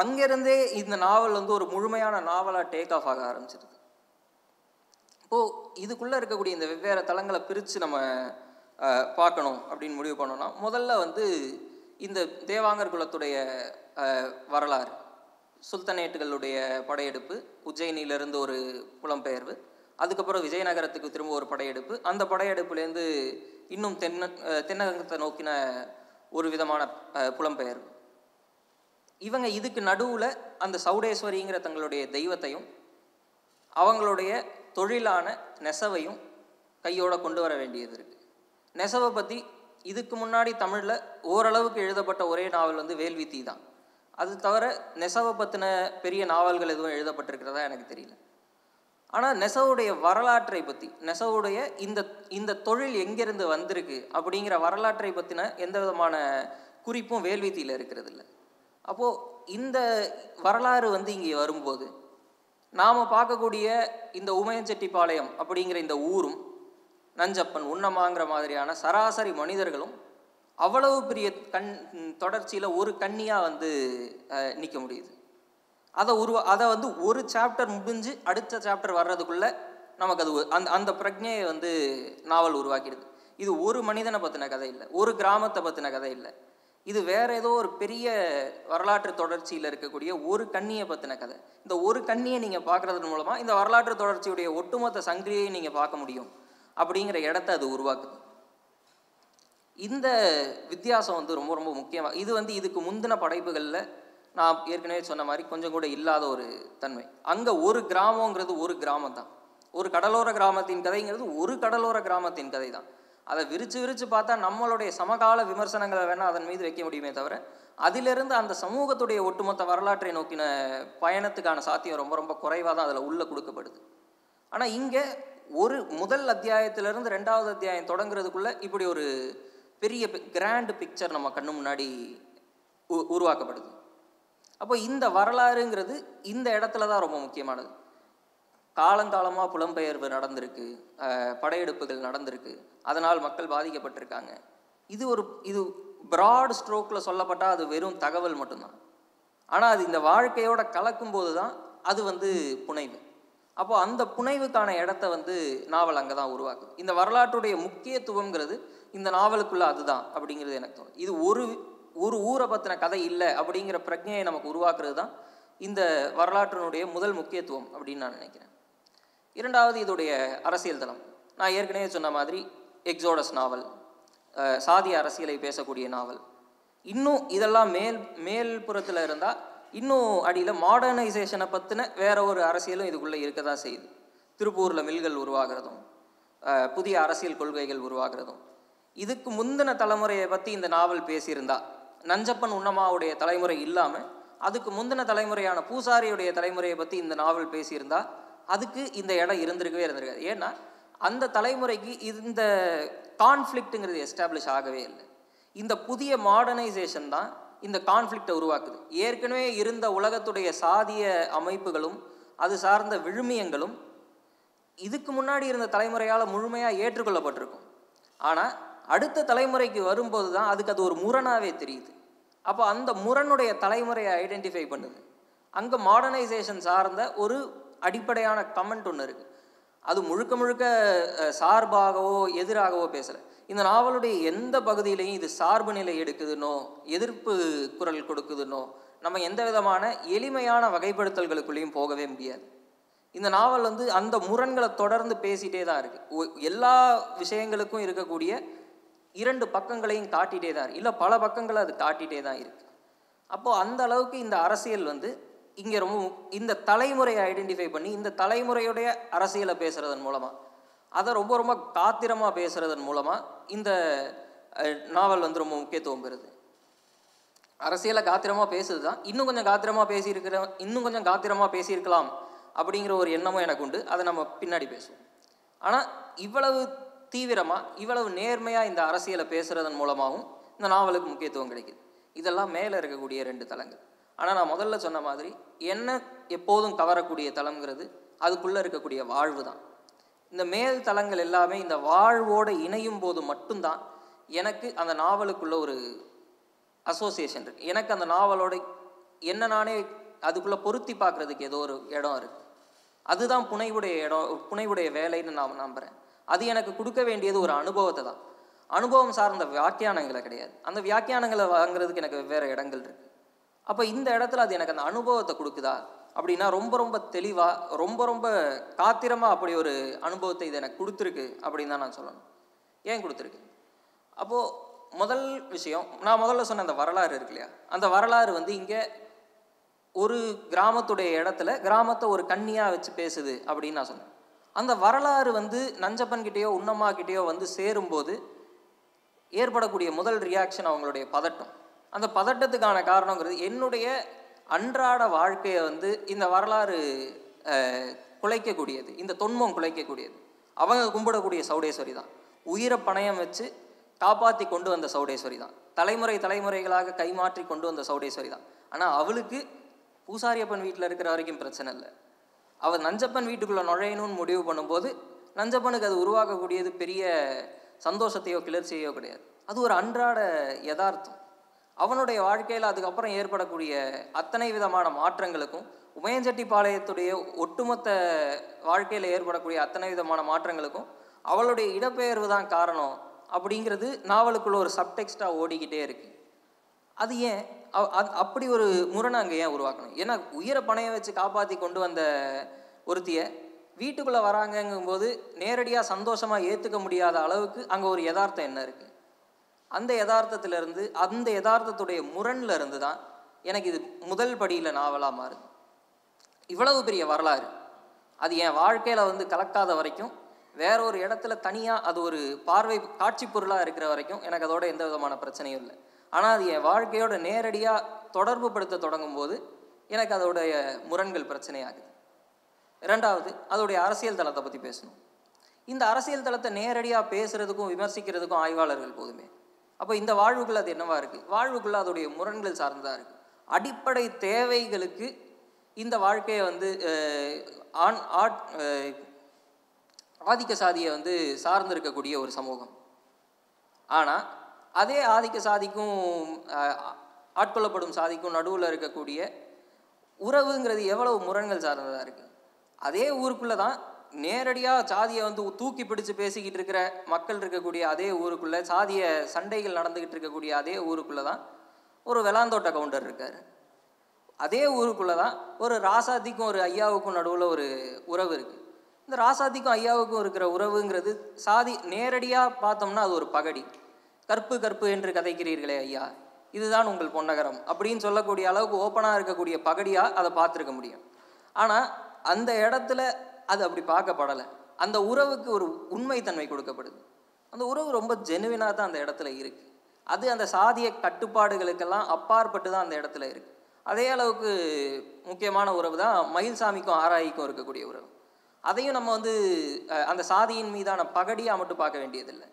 அங்கிருந்தே இந்த நாவல் வந்து ஒரு முழுமையான நாவலாக டேக் ஆஃப் ஆக ஆரம்பிச்சிருது. இப்போது இதுக்குள்ளே இருக்கக்கூடிய இந்த வெவ்வேறு தளங்களை பிரித்து நம்ம பார்க்கணும் அப்படின்னு முடிவு பண்ணோம்னா முதல்ல வந்து இந்த தேவாங்கர் குலத்துடைய வரலாறு சுல்தனேட்டுகளுடைய படையெடுப்பு உஜ்ஜயினியிலிருந்து ஒரு புலம்பெயர்வு அதுக்கப்புறம் விஜயநகரத்துக்கு திரும்ப ஒரு படையெடுப்பு அந்த படையெடுப்புலேருந்து இன்னும் தென்ன தென்னகத்தை நோக்கின ஒரு விதமான புலம்பெயர்வு. இவங்க இதுக்கு நடுவில் அந்த சௌடேஸ்வரிங்கிற தங்களுடைய தெய்வத்தையும் அவங்களுடைய தொழிலான நெசவையும் கையோட கொண்டு வர வேண்டியது இருக்குது நெசவை பற்றி இதுக்கு முன்னாடி தமிழில் ஓரளவுக்கு எழுதப்பட்ட ஒரே நாவல் வந்து வேல்வித்தி தான். அது தவிர நெசவை பற்றின பெரிய நாவல்கள் எதுவும் எழுதப்பட்டிருக்கிறதா எனக்கு தெரியல. ஆனால் நெசவுடைய வரலாற்றை பற்றி நெசவுடைய இந்த இந்த தொழில் எங்கேருந்து வந்திருக்கு அப்படிங்கிற வரலாற்றை பற்றின எந்த விதமான குறிப்பும் வேல்வித்தியில் இருக்கிறது இல்லை. அப்போது இந்த வரலாறு வந்து இங்கே வரும்போது நாம் பார்க்கக்கூடிய இந்த உமையஞ்செட்டிப்பாளையம் அப்படிங்கிற இந்த ஊரும் நஞ்சப்பன் உண்ணமாங்கிற மாதிரியான சராசரி மனிதர்களும் அவ்வளவு பெரிய கண் தொடர்ச்சியில் ஒரு கண்ணியாக வந்து நிற்க முடியுது. அதை உருவா அதை வந்து ஒரு சாப்டர் முடிஞ்சு அடுத்த சாப்டர் வர்றதுக்குள்ளே நமக்கு அது அந்த அந்த பிரஜையை வந்து நாவல் உருவாக்கிடுது. இது ஒரு மனிதனை பற்றின கதை இல்லை ஒரு கிராமத்தை பற்றின கதை இல்லை. இது வேற ஏதோ ஒரு பெரிய வரலாற்று தொடர்ச்சியில் இருக்கக்கூடிய ஒரு கண்ணியை பற்றின கதை. இந்த ஒரு கண்ணியை நீங்கள் பார்க்குறதன் மூலமாக இந்த வரலாற்று தொடர்ச்சியுடைய ஒட்டுமொத்த சங்கிலியை நீங்கள் பார்க்க முடியும் அப்படிங்கிற இடத்த அது உருவாக்குது. இந்த வித்தியாசம் வந்து ரொம்ப ரொம்ப முக்கியமாக இது வந்து இதுக்கு முந்தின படைப்புகளில் நான் ஏற்கனவே சொன்ன மாதிரி கொஞ்சம் கூட இல்லாத ஒரு தன்மை. அங்கே ஒரு கிராமங்கிறது ஒரு கிராமம் தான் ஒரு கடலோர கிராமத்தின் கதைங்கிறது ஒரு கடலோர கிராமத்தின் கதை தான் அதை விரித்து விரித்து பார்த்தா நம்மளுடைய சமகால விமர்சனங்களை வேணால் அதன் மீது வைக்க முடியுமே தவிர அதிலிருந்து அந்த சமூகத்துடைய ஒட்டுமொத்த வரலாற்றை நோக்கின பயணத்துக்கான சாத்தியம் ரொம்ப ரொம்ப குறைவாக தான் அதில் உள்ளே கொடுக்கப்படுது. ஆனால் இங்கே ஒரு முதல் அத்தியாயத்திலிருந்து ரெண்டாவது அத்தியாயம் தொடங்குறதுக்குள்ளே இப்படி ஒரு பெரிய கிராண்ட் பிக்சர் நம்ம கண்ணு முன்னாடி உ- உருவாக்கப்படுது. அப்போ இந்த வரலாறுங்கிறது இந்த இடத்துல தான் ரொம்ப முக்கியமானது. காலங்காலமாக புலம்பெயர்வு நடந்திருக்கு படையெடுப்புகள் நடந்திருக்கு. அதனால் மக்கள் பாதிக்கப்பட்டிருக்காங்க. இது ஒரு இது ப்ராட் ஸ்ட்ரோக்கில் சொல்லப்பட்டால் அது வெறும் தகவல் மட்டும்தான். ஆனால் அது இந்த வாழ்க்கையோட கலக்கும்போது தான் அது வந்து புனைவு. அப்போ அந்த புனைவுக்கான இடத்த வந்து நாவல் அங்கே தான் உருவாக்குது. இந்த வரலாற்றுடைய முக்கியத்துவங்கிறது இந்த நாவலுக்குள்ள அதுதான் அப்படிங்கிறது எனக்கு தோணும் இது ஒரு ஒரு ஊரை பற்றின கதை இல்லை அப்படிங்கிற பிரஜையை நமக்கு உருவாக்குறது தான் இந்த வரலாற்றினுடைய முதல் முக்கியத்துவம் அப்படின்னு நான் நினைக்கிறேன். இரண்டாவது இதோடைய அரசியல் தளம். நான் ஏற்கனவே சொன்ன மாதிரி எக்ஸோடஸ் நாவல் சாதி அரசியலை பேசக்கூடிய நாவல் இன்னும் இதெல்லாம் மேல் மேல் புறத்தில் இருந்தால் இன்னும் அடியில் மாடர்னைசேஷனை பற்றின வேற ஒரு அரசியலும் இதுக்குள்ளே இருக்க தான் செய்யுது. திருப்பூரில் மில்கள் உருவாகிறதும் புதிய அரசியல் கொள்கைகள் உருவாகிறதும். இதுக்கு முந்தின தலைமுறையை பற்றி இந்த நாவல் பேசியிருந்தா நஞ்சப்பன் உண்ணமாவுடைய தலைமுறை இல்லாமல் அதுக்கு முந்தின தலைமுறையான பூசாரியுடைய தலைமுறையை பற்றி இந்த நாவல் பேசியிருந்தா அதுக்கு இந்த இடம் இருந்திருக்கவே இருந்திருக்காது. ஏன்னா அந்த தலைமுறைக்கு இந்த கான்ஃப்ளிக்ட்டுங்கிறது எஸ்டாப்ளிஷ் ஆகவே இல்லை. இந்த புதிய மாடர்னைசேஷன் தான் இந்த கான்ஃப்ளிக்டை உருவாக்குது. ஏற்கனவே இருந்த உலகத்துடைய சாதிய அமைப்புகளும் அது சார்ந்த விழுமியங்களும் இதுக்கு முன்னாடி இருந்த தலைமுறையால் முழுமையாக ஏற்றுக்கொள்ளப்பட்டிருக்கும். ஆனால் அடுத்த தலைமுறைக்கு வரும்போது தான் அதுக்கு அது ஒரு முரணாகவே தெரியுது. அப்போ அந்த முரணுடைய தலைமுறையை ஐடென்டிஃபை பண்ணுது. அங்கே மாடர்னைசேஷன் சார்ந்த ஒரு அடிப்படையான கமெண்ட் ஒன்று இருக்குது அது முழுக்க முழுக்க சார்பாகவோ எதிராகவோ பேசலை. இந்த நாவலுடைய எந்த பகுதியிலையும் இது சார்பு நிலை எடுக்குதுன்னோ எதிர்ப்பு குரல் கொடுக்குதுன்னோ நம்ம எந்த விதமான எளிமையான வகைப்படுத்தல்களுக்குள்ளேயும் போகவே முடியாது. இந்த நாவல் வந்து அந்த முரண்களை தொடர்ந்து பேசிகிட்டே தான் இருக்குது ஒ- எல்லா விஷயங்களுக்கும் இருக்கக்கூடிய இரண்டு பக்கங்களையும் காட்டிகிட்டே தான் இருக்குது இல்லை பல பக்கங்களை அது காட்டிகிட்டே தான் இருக்குது அப்போது அந்த அளவுக்கு இந்த அரசியல் வந்து இங்கே ரொம்ப இந்த தலைமுறையை ஐடென்டிஃபை பண்ணி இந்த தலைமுறையுடைய அரசியலை பேசுகிறதன் மூலமாக அதை ரொம்ப ரொம்ப காத்திரமாக பேசுகிறதன் மூலமாக இந்த நாவல் வந்து ரொம்ப முக்கியத்துவம் பெறுது. அரசியலை காத்திரமாக பேசுது தான் இன்னும் கொஞ்சம் காத்திரமாக பேசியிருக்கிற இன்னும் கொஞ்சம் காத்திரமாக பேசியிருக்கலாம் அப்படிங்கிற ஒரு எண்ணமும் எனக்கு உண்டு. அதை நம்ம பின்னாடி பேசுவோம். ஆனால் இவ்வளவு தீவிரமாக இவ்வளவு நேர்மையாக இந்த அரசியலை பேசுகிறதன் மூலமாகவும் இந்த நாவலுக்கு முக்கியத்துவம் கிடைக்குது. இதெல்லாம் மேலே இருக்கக்கூடிய ரெண்டு தலங்கள் ஆனால் நான் முதல்ல சொன்ன மாதிரி என்ன எப்போதும் கவரக்கூடிய தலம்ங்கிறது அதுக்குள்ளே இருக்கக்கூடிய வாழ்வு தான் இந்த மேல் தலங்கள் எல்லாமே இந்த வாழ்வோடு இணையும் போது மட்டும்தான் எனக்கு அந்த நாவலுக்குள்ள ஒரு அசோசியேஷன் இருக்குது எனக்கு அந்த நாவலோட என்ன நானே அதுக்குள்ளே பொருத்தி பார்க்குறதுக்கு ஏதோ ஒரு இடம் இருக்குது அதுதான் புனைவுடைய இடம் புனைவுடைய வேலைன்னு நான் நம்புகிறேன் அது எனக்கு கொடுக்க வேண்டியது ஒரு அனுபவத்தை தான் அனுபவம் சார்ந்த வியாக்கியானங்களை கிடையாது. அந்த வியாக்கியானங்களை வாங்குறதுக்கு எனக்கு வெவ்வேறு இடங்கள் இருக்குது அப்போ இந்த இடத்துல அது எனக்கு அந்த அனுபவத்தை கொடுக்குதா? அப்படின்னா ரொம்ப ரொம்ப தெளிவாக ரொம்ப ரொம்ப காத்திரமாக அப்படி ஒரு அனுபவத்தை இது எனக்கு கொடுத்துருக்கு அப்படின்னு தான் நான் சொல்லணும். ஏன் கொடுத்துருக்கு? அப்போது முதல் விஷயம் நான் முதல்ல சொன்ன அந்த வரலாறு இருக்கு இல்லையா? அந்த வரலாறு வந்து இங்கே ஒரு கிராமத்துடைய இடத்துல கிராமத்தை ஒரு கன்னியாக வச்சு பேசுது அப்படின்னு நான் சொன்னேன். அந்த வரலாறு வந்து நஞ்சப்பன் கிட்டேயோ உன்னம்மா கிட்டேயோ வந்து சேரும்போது ஏற்படக்கூடிய முதல் ரியாக்ஷன் அவங்களுடைய பதட்டம். அந்த பதட்டத்துக்கான காரணங்கிறது என்னுடைய அன்றாட வாழ்க்கையை வந்து இந்த வரலாறு குலைக்கக்கூடியது. இந்த தொன்மம் குலைக்கக்கூடியது. அவங்க கும்பிடக்கூடிய சௌடேஸ்வரி தான். உயிரை பணயம் வச்சு காப்பாற்றி கொண்டு வந்த சௌடேஸ்வரி தான். தலைமுறை தலைமுறைகளாக கைமாற்றி கொண்டு வந்த சௌடேஸ்வரி தான். ஆனால் அவளுக்கு பூசாரியப்பன் வீட்டில் இருக்கிற வரைக்கும் பிரச்சனை இல்லை. அவள் நஞ்சப்பன் வீட்டுக்குள்ளே நுழையணும்னு முடிவு பண்ணும்போது நஞ்சப்பனுக்கு அது உருவாக்கக்கூடியது பெரிய சந்தோஷத்தையோ கிளர்ச்சியோ கிடையாது. அது ஒரு அன்றாட யதார்த்தம். அவனுடைய வாழ்க்கையில் அதுக்கப்புறம் ஏற்படக்கூடிய அத்தனை விதமான மாற்றங்களுக்கும் உமையஞ்செட்டிப்பாளையத்துடைய ஒட்டுமொத்த வாழ்க்கையில் ஏற்படக்கூடிய அத்தனை விதமான மாற்றங்களுக்கும் அவளுடைய இடப்பெயர்வு தான் காரணம் அப்படிங்கிறது நாவலுக்குள்ள ஒரு சப்டெக்ஸ்டாக ஓடிக்கிட்டே இருக்கு. அது ஏன்? அப்படி ஒரு முரணை அங்கே ஏன் உருவாக்கணும்? ஏன்னா உயிரை பணையம் வச்சு காப்பாற்றி கொண்டு வந்த ஒருத்தியை வீட்டுக்குள்ளே வராங்கங்கும்போது நேரடியாக சந்தோஷமாக ஏற்றுக்க முடியாத அளவுக்கு அங்கே ஒரு யதார்த்தம் என்ன இருக்குது அந்த யதார்த்தத்திலிருந்து அந்த யதார்த்தத்துடைய முரண்ல இருந்து தான் எனக்கு இது முதல் படியில் நாவலாக மாறுது. இவ்வளவு பெரிய வரலாறு. அது என் வாழ்க்கையில் வந்து கலக்காத வரைக்கும் வேற ஒரு இடத்துல தனியாக அது ஒரு பார்வை காட்சி பொருளாக இருக்கிற வரைக்கும் எனக்கு அதோட எந்த விதமான பிரச்சனையும் இல்லை. ஆனால் அது என் வாழ்க்கையோட நேரடியாக தொடர்பு படுத்த தொடங்கும் போது எனக்கு அதோடைய முரண்கள் பிரச்சனையாகுது. இரண்டாவது அதோடைய அரசியல் தளத்தை பற்றி பேசணும். இந்த அரசியல் தளத்தை நேரடியாக பேசுகிறதுக்கும் விமர்சிக்கிறதுக்கும் ஆய்வாளர்கள் போதுமே. அப்போ இந்த வாழ்வுக்குள்ள அது என்னவாக இருக்குது வாழ்வுக்குள்ள அதோடைய முரண்கள் சார்ந்ததாக இருக்குது அடிப்படை தேவைகளுக்கு இந்த வாழ்க்கையை வந்து ஆண் ஆட் ஆதிக்க சாதியை வந்து சார்ந்திருக்கக்கூடிய ஒரு சமூகம். ஆனால் அதே ஆதிக்க சாதிக்கும் ஆட்கொள்ளப்படும் சாதிக்கும் நடுவில் இருக்கக்கூடிய உறவுங்கிறது எவ்வளவு முரண்கள் சார்ந்ததாக இருக்குது அதே ஊருக்குள்ளே தான் நேரடியாக சாதியை வந்து தூக்கி பிடிச்சு பேசிக்கிட்டு இருக்கிற மக்கள் இருக்கக்கூடிய அதே ஊருக்குள்ளே சாதிய சண்டைகள் நடந்துக்கிட்டு இருக்கக்கூடிய அதே ஊருக்குள்ளே தான் ஒரு வெளாந்தோட்ட கவுண்டர் இருக்கார். அதே ஊருக்குள்ளே தான் ஒரு ராசாத்திக்கும் ஒரு ஐயாவுக்கும் நடுவில் ஒரு உறவு இருக்குது இந்த ராசாத்திக்கும் ஐயாவுக்கும் இருக்கிற உறவுங்கிறது சாதி நேரடியாக பார்த்தோம்னா அது ஒரு பகடி. கற்பு கற்பு என்று கதைக்கிறீர்களே ஐயா இதுதான் உங்கள் பொன்னகரம் அப்படின்னு சொல்லக்கூடிய அளவுக்கு ஓப்பனாக இருக்கக்கூடிய பகடியாக அதை பார்த்துருக்க முடியும். ஆனால் அந்த இடத்துல அது அப்படி பார்க்கப்படலை. அந்த உறவுக்கு ஒரு உண்மைத்தன்மை கொடுக்கப்படுது. அந்த உறவு ரொம்ப ஜெனுவினாக தான் அந்த இடத்துல இருக்குது அது அந்த சாதிய கட்டுப்பாடுகளுக்கெல்லாம் அப்பாற்பட்டு தான் அந்த இடத்துல இருக்குது அதே அளவுக்கு முக்கியமான உறவு தான் மயில்சாமிக்கும் ஆராய்க்கும் இருக்கக்கூடிய உறவு. அதையும் நம்ம வந்து அந்த சாதியின் மீதான பகடியாக மட்டும் பார்க்க வேண்டியதில்லை.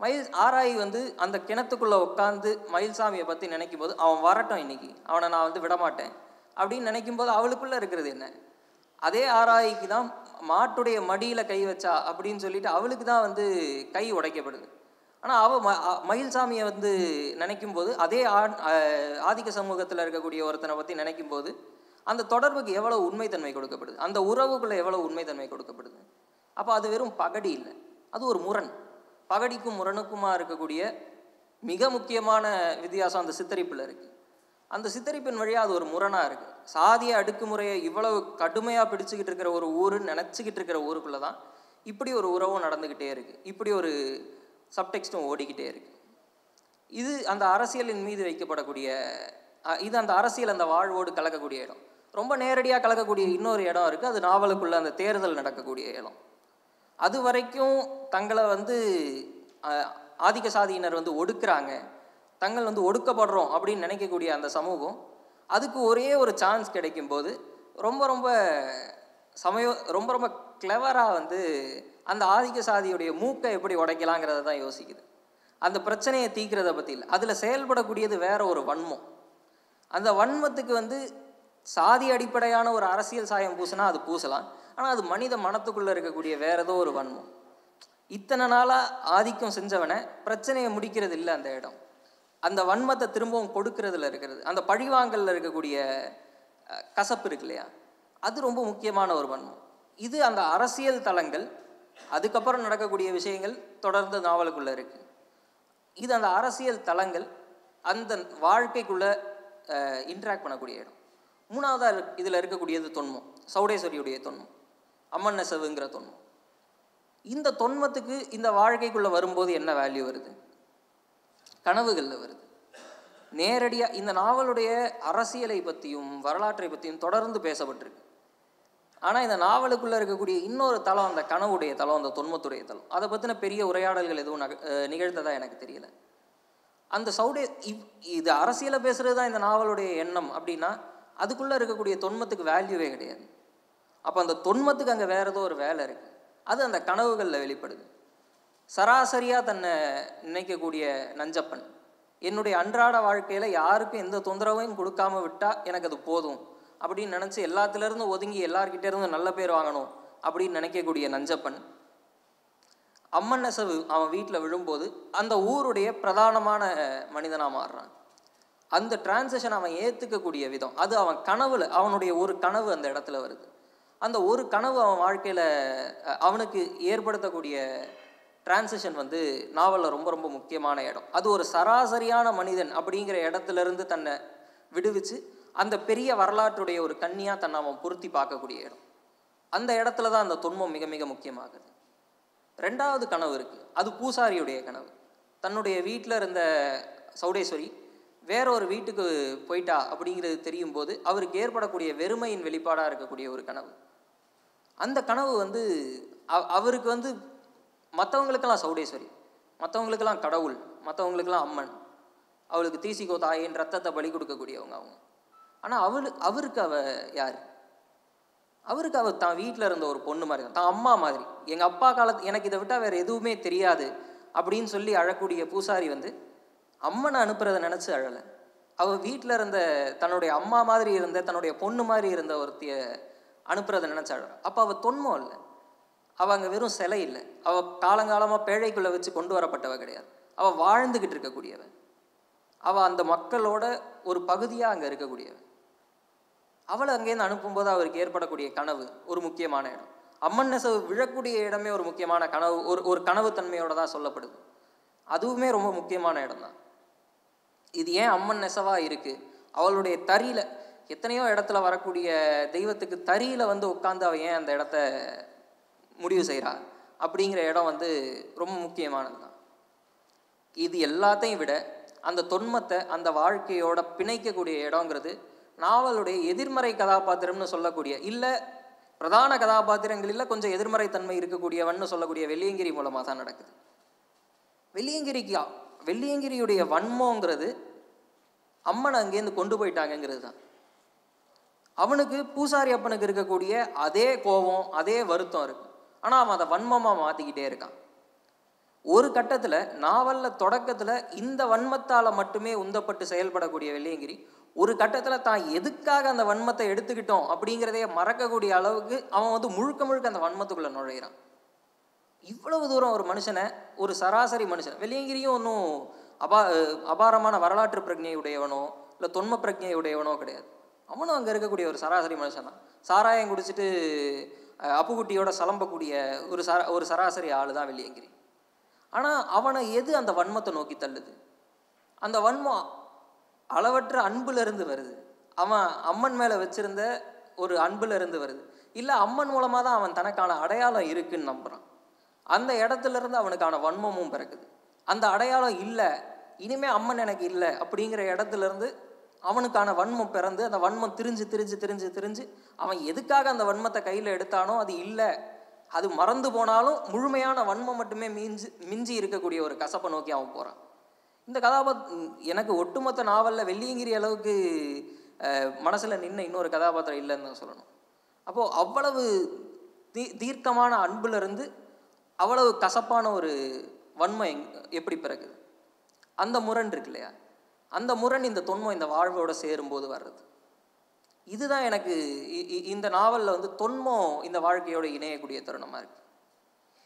மயில் ஆராய் வந்து அந்த கிணத்துக்குள்ளே உட்காந்து மயில்சாமியை பற்றி நினைக்கும் போது அவன் வரட்டும் இன்னைக்கு. அவனை நான் வந்து விடமாட்டேன். அப்படின்னு நினைக்கும் போது அவளுக்குள்ளே இருக்கிறது என்ன? அதே ஆராய்க்கு தான் மாட்டுடைய மடியில் கை வச்சா அப்படின்னு சொல்லிட்டு அவளுக்கு தான் வந்து கை உடைக்கப்படுது. ஆனால் அவள் ம மயில்சாமியை வந்து நினைக்கும் போது அதே ஆண் ஆதிக்க சமூகத்தில் இருக்கக்கூடிய ஒருத்தனை பற்றி நினைக்கும் போது அந்த தொடர்புக்கு எவ்வளோ உண்மைத்தன்மை கொடுக்கப்படுது? அந்த உறவுக்குள்ளே எவ்வளோ உண்மைத்தன்மை கொடுக்கப்படுது? அப்போ அது வெறும் பகடி இல்லை. அது ஒரு முரண். பகடிக்கும் முரணுக்குமா இருக்கக்கூடிய மிக முக்கியமான வித்தியாசம் அந்த சித்தரிப்பில் இருக்குது அந்த சித்தரிப்பின் வழியாக அது ஒரு முரணாக இருக்குது சாதிய அடுக்குமுறையை இவ்வளவு கடுமையாக பிடிச்சிக்கிட்டு இருக்கிற ஒரு ஊருன்னு நினச்சிக்கிட்டு இருக்கிற ஊருக்குள்ளே தான் இப்படி ஒரு உறவும் நடந்துக்கிட்டே இருக்குது இப்படி ஒரு சப்டெக்ஸ்டும் ஓடிக்கிட்டே இருக்குது இது அந்த அரசியலின் மீது வைக்கப்படக்கூடிய இது அந்த அரசியல் அந்த வாழ்வோடு கலக்கக்கூடிய இடம். ரொம்ப நேரடியாக கலக்கக்கூடிய இன்னொரு இடம் இருக்குது அது நாவலுக்குள்ள அந்த தேர்தல் நடக்கக்கூடிய இடம். அது வரைக்கும் தங்களை வந்து ஆதிக்க சாதியினர் வந்து ஒடுக்குறாங்க. தங்கள் வந்து ஒடுக்கப்படுறோம் அப்படின்னு நினைக்கக்கூடிய அந்த சமூகம் அதுக்கு ஒரே ஒரு சான்ஸ் கிடைக்கும் போது ரொம்ப ரொம்ப சமய ரொம்ப ரொம்ப கிளவராக வந்து அந்த ஆதிக்க சாதியுடைய மூக்கை எப்படி உடைக்கலாங்கிறத தான் யோசிக்குது. அந்த பிரச்சனையை தீக்கிறத பற்றி இல்லை. அதில் செயல்படக்கூடியது வேற ஒரு வன்மம். அந்த வன்மத்துக்கு வந்து சாதி அடிப்படையான ஒரு அரசியல் சாயம் பூசினா அது பூசலாம். ஆனால் அது மனித மனத்துக்குள்ளே இருக்கக்கூடிய வேற ஏதோ ஒரு வன்மம். இத்தனை நாளாக ஆதிக்கம் செஞ்சவனை பிரச்சனையை முடிக்கிறது இல்லை அந்த இடம். அந்த வன்மத்தை திரும்பவும் கொடுக்கறதுல இருக்கிறது. அந்த பழிவாங்கல்ல இருக்கக்கூடிய கசப்பு இருக்கு இல்லையா? அது ரொம்ப முக்கியமான ஒரு வன்மம். இது அந்த அரசியல் தளங்கள் அதுக்கப்புறம் நடக்கக்கூடிய விஷயங்கள் தொடர்ந்து நாவலுக்குள்ளே இருக்குது இது அந்த அரசியல் தளங்கள் அந்த வாழ்க்கைக்குள்ள இன்ட்ராக்ட் பண்ணக்கூடிய இடம். மூணாவதாக இதில் இருக்கக்கூடியது தொன்மம். சௌடேஸ்வரியுடைய தொன்மம். அம்மன் நெசவுங்கிற தொன்மம். இந்த தொன்மத்துக்கு இந்த வாழ்க்கைக்குள்ளே வரும்போது என்ன வேல்யூ வருது? கனவுகளில் வருது. நேரடியாக இந்த நாவலுடைய அரசியலை பற்றியும் வரலாற்றை பற்றியும் தொடர்ந்து பேசப்பட்டிருக்கு. ஆனால் இந்த நாவலுக்குள்ளே இருக்கக்கூடிய இன்னொரு தளம் அந்த கனவுடைய தளம் அந்த தொன்மத்துடைய தளம் அதை பற்றின பெரிய உரையாடல்கள் எதுவும் நக நிகழ்ந்ததா எனக்கு தெரியல. அந்த சவுடே இவ் இது அரசியலை பேசுகிறது தான் இந்த நாவலுடைய எண்ணம் அப்படின்னா அதுக்குள்ளே இருக்கக்கூடிய தொன்மத்துக்கு வேல்யூவே கிடையாது. அப்போ அந்த தொன்மத்துக்கு அங்கே வேறு ஏதோ ஒரு வேலை இருக்குது அது அந்த கனவுகளில் வெளிப்படுது. சராசரியாக தன்னை நினைக்கக்கூடிய நஞ்சப்பன். என்னுடைய அன்றாட வாழ்க்கையில் யாருக்கும் எந்த தொந்தரவையும் கொடுக்காம விட்டால் எனக்கு அது போதும். அப்படின்னு நினச்சி எல்லாத்துலேருந்து ஒதுங்கி எல்லார்கிட்டேருந்து நல்ல பேர் வாங்கணும் அப்படின்னு நினைக்கக்கூடிய நஞ்சப்பன். அம்மன் நெசவு அவன் வீட்டில் விழும்போது அந்த ஊருடைய பிரதானமான மனிதனாக மாறுறான். அந்த டிரான்சேஷன் அவன் ஏற்றுக்கக்கூடிய விதம் அது அவன் கனவுல அவனுடைய ஒரு கனவு அந்த இடத்துல வருது. அந்த ஒரு கனவு அவன் வாழ்க்கையில் அவனுக்கு ஏற்படுத்தக்கூடிய டிரான்சிஷன் வந்து நாவலில் ரொம்ப ரொம்ப முக்கியமான இடம். அது ஒரு சராசரியான மனிதன் அப்படிங்கிற இடத்துல இருந்து தன்னை விடுவிச்சு அந்த பெரிய வரலாற்றுடைய ஒரு கண்ணியாக தன்னை அவன் பொருத்தி பார்க்கக்கூடிய இடம். அந்த இடத்துல தான் அந்த தொன்மம் மிக மிக முக்கியமாகுது. ரெண்டாவது கனவு இருக்குது அது பூசாரியுடைய கனவு. தன்னுடைய வீட்டில் இருந்த சௌடேஸ்வரி வேற ஒரு வீட்டுக்கு போயிட்டா அப்படிங்கிறது தெரியும் போது அவருக்கு ஏற்படக்கூடிய வெறுமையின் வெளிப்பாடாக இருக்கக்கூடிய ஒரு கனவு. அந்த கனவு வந்து அவ- அவருக்கு வந்து மற்றவங்களுக்கெல்லாம் சௌடேஸ்வரி மற்றவங்களுக்கெல்லாம் கடவுள் மற்றவங்களுக்கெல்லாம் அம்மன் அவளுக்கு தீசிக்கோ தாயின் ரத்தத்தை பலி கொடுக்கக்கூடியவங்க அவங்க. ஆனால் அவளு அவருக்கு அவ யார்? அவருக்கு அவர் தான் வீட்டில் இருந்த ஒரு பொண்ணு மாதிரி தான் தான் அம்மா மாதிரி. எங்கள் அப்பா காலத்து எனக்கு இதை விட்டால் வேறு எதுவுமே தெரியாது அப்படின்னு சொல்லி அழக்கூடிய பூசாரி வந்து அம்மனை அனுப்புறதை நினச்சி அழலை. அவள் வீட்டில் இருந்த தன்னுடைய அம்மா மாதிரி இருந்த தன்னுடைய பொண்ணு மாதிரி இருந்த ஒருத்திய அனுப்புறதை நினச்சி அழ அப்போ அவள் தொன்மம் இல்லை. அவள் அங்கே வெறும் சிலை இல்லை. அவள் காலங்காலமாக பேழைக்குள்ளே வச்சு கொண்டு வரப்பட்டவ கிடையாது. அவள் வாழ்ந்துக்கிட்டு இருக்கக்கூடியவ. அவள் அந்த மக்களோட ஒரு பகுதியாக அங்கே இருக்கக்கூடியவ. அவளை அங்கேருந்து அனுப்பும்போது அவருக்கு ஏற்படக்கூடிய கனவு ஒரு முக்கியமான இடம். அம்மன் நெசவு விழக்கூடிய இடமே ஒரு முக்கியமான கனவு ஒரு ஒரு கனவு தன்மையோட தான் சொல்லப்படுது. அதுவுமே ரொம்ப முக்கியமான இடம் தான். இது ஏன் அம்மன் நெசவாக இருக்குது அவளுடைய தறியில் எத்தனையோ இடத்துல வரக்கூடிய தெய்வத்துக்கு தறியில் வந்து உட்காந்து அவள் ஏன் அந்த இடத்த முடிவு செய்கிறா அப்படிங்கிற இடம் வந்து ரொம்ப முக்கியமானது தான் இது எல்லாத்தையும் விட அந்த தொன்மத்தை அந்த வாழ்க்கையோட பிணைக்கக்கூடிய இடங்கிறது நாவலுடைய எதிர்மறை கதாபாத்திரம்னு சொல்லக்கூடிய இல்லை பிரதான கதாபாத்திரங்களில் கொஞ்சம் எதிர்மறை தன்மை இருக்கக்கூடியவன்னு சொல்லக்கூடிய வெள்ளியங்கிரி மூலமாக தான் நடக்குது. வெள்ளியங்கிரிக்கு வெள்ளியங்கிரியுடைய வன்மோங்கிறது அம்மனை அங்கேருந்து கொண்டு போயிட்டாங்கங்கிறது தான் அவனுக்கு பூசாரி அப்பனுக்கு இருக்கக்கூடிய அதே கோபம் அதே வருத்தம் இருக்குது ஆனால் அவன் அதை வன்மமாக மாற்றிக்கிட்டே இருக்கான். ஒரு கட்டத்தில் நாவலில் தொடக்கத்தில் இந்த வன்மத்தால் மட்டுமே உந்தப்பட்டு செயல்படக்கூடிய வெள்ளியங்கிரி ஒரு கட்டத்தில் தான் எதுக்காக அந்த வன்மத்தை எடுத்துக்கிட்டோம் அப்படிங்கிறதையே மறக்கக்கூடிய அளவுக்கு அவன் வந்து முழுக்க முழுக்க அந்த வன்மத்துக்குள்ளே நுழையிறான். இவ்வளவு தூரம் ஒரு மனுஷனை ஒரு சராசரி மனுஷன் வெள்ளியங்கிரியும் ஒன்றும் அபா அபாரமான வரலாற்று பிரஜையுடையவனோ இல்லை தொன்ம பிரஜையுடையவனோ கிடையாது. அவனும் அங்கே இருக்கக்கூடிய ஒரு சராசரி மனுஷன் தான் சாராயம் குடிச்சிட்டு அப்புக்குட்டியோட சலம்பக்கூடிய ஒரு சர ஒரு சராசரி ஆள் தான் வெள்ளியங்கிரி. ஆனால் அவனை எது அந்த வன்மத்தை நோக்கி தள்ளுது? அந்த வன்மம் அளவற்ற அன்புலேருந்து வருது. அவன் அம்மன் மேலே வச்சுருந்த ஒரு அன்புலேருந்து வருது. இல்லை அம்மன் மூலமாக தான் அவன் தனக்கான அடையாளம் இருக்குன்னு நம்புகிறான் அந்த இடத்துலேருந்து அவனுக்கான வன்மமும் பிறக்குது. அந்த அடையாளம் இல்லை இனிமே அம்மன் எனக்கு இல்லை அப்படிங்கிற இடத்துலேருந்து அவனுக்கான வன்மம் பிறந்து அந்த வன்மம் திரிஞ்சு திரிஞ்சு திரிஞ்சு திரிஞ்சு அவன் எதுக்காக அந்த வன்மத்தை கையில் எடுத்தானோ அது இல்லை. அது மறந்து போனாலும் முழுமையான வன்மம் மட்டுமே மிஞ்சி மிஞ்சி இருக்கக்கூடிய ஒரு கசப்பை நோக்கி அவன் போகிறான் இந்த கதாபாத் எனக்கு ஒட்டுமொத்த நாவலில் வெள்ளியங்கிரி அளவுக்கு மனசில் நின்று இன்னொரு கதாபாத்திரம் இல்லைன்னு தான் சொல்லணும். அப்போது அவ்வளவு தீ தீர்க்கமான அன்புலேருந்து அவ்வளவு கசப்பான ஒரு வன்மை எங் எப்படி பிறகுது அந்த முரண் இருக்கு இல்லையா? அந்த முரண் இந்த தொன்மம் இந்த வாழ்வோடு சேரும்போது வர்றது. இதுதான் எனக்கு இந்த நாவலில் வந்து தொன்மம் இந்த வாழ்க்கையோட இணையக்கூடிய தருணமாக இருக்குது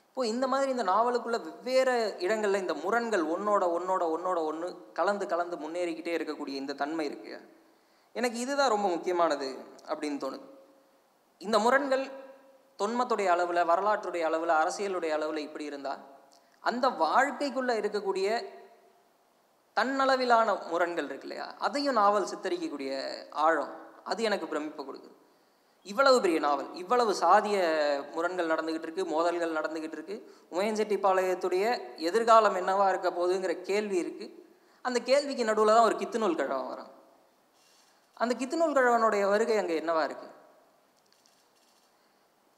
இப்போ இந்த மாதிரி இந்த நாவலுக்குள்ள வெவ்வேறு இடங்களில் இந்த முரண்கள் ஒன்னோட ஒன்னோட ஒன்னோட ஒன்று கலந்து கலந்து முன்னேறிக்கிட்டே இருக்கக்கூடிய இந்த தன்மை இருக்கு. எனக்கு இதுதான் ரொம்ப முக்கியமானது அப்படின்னு தோணுது. இந்த முரண்கள் தொன்மத்துடைய அளவில் வரலாற்றுடைய அளவில் அரசியலுடைய அளவில் இப்படி இருந்தால் அந்த வாழ்க்கைக்குள்ளே இருக்கக்கூடிய தன்னளவிலான முரண்கள் இருக்கு இல்லையா? அதையும் நாவல் சித்தரிக்கக்கூடிய ஆழம் அது எனக்கு பிரமிப்பு கொடுக்குது. இவ்வளவு பெரிய நாவல் இவ்வளவு சாதிய முரண்கள் நடந்துக்கிட்டு இருக்கு மோதல்கள் நடந்துக்கிட்டு இருக்கு உமையஞ்செட்டிப்பாளையத்துடைய எதிர்காலம் என்னவா இருக்க போகுதுங்கிற கேள்வி இருக்கு. அந்த கேள்விக்கு நடுவில் தான் ஒரு கித்துநூல் கழகம் வரும். அந்த கித்துநூல் கழவனுடைய வருகை அங்கே என்னவா இருக்கு?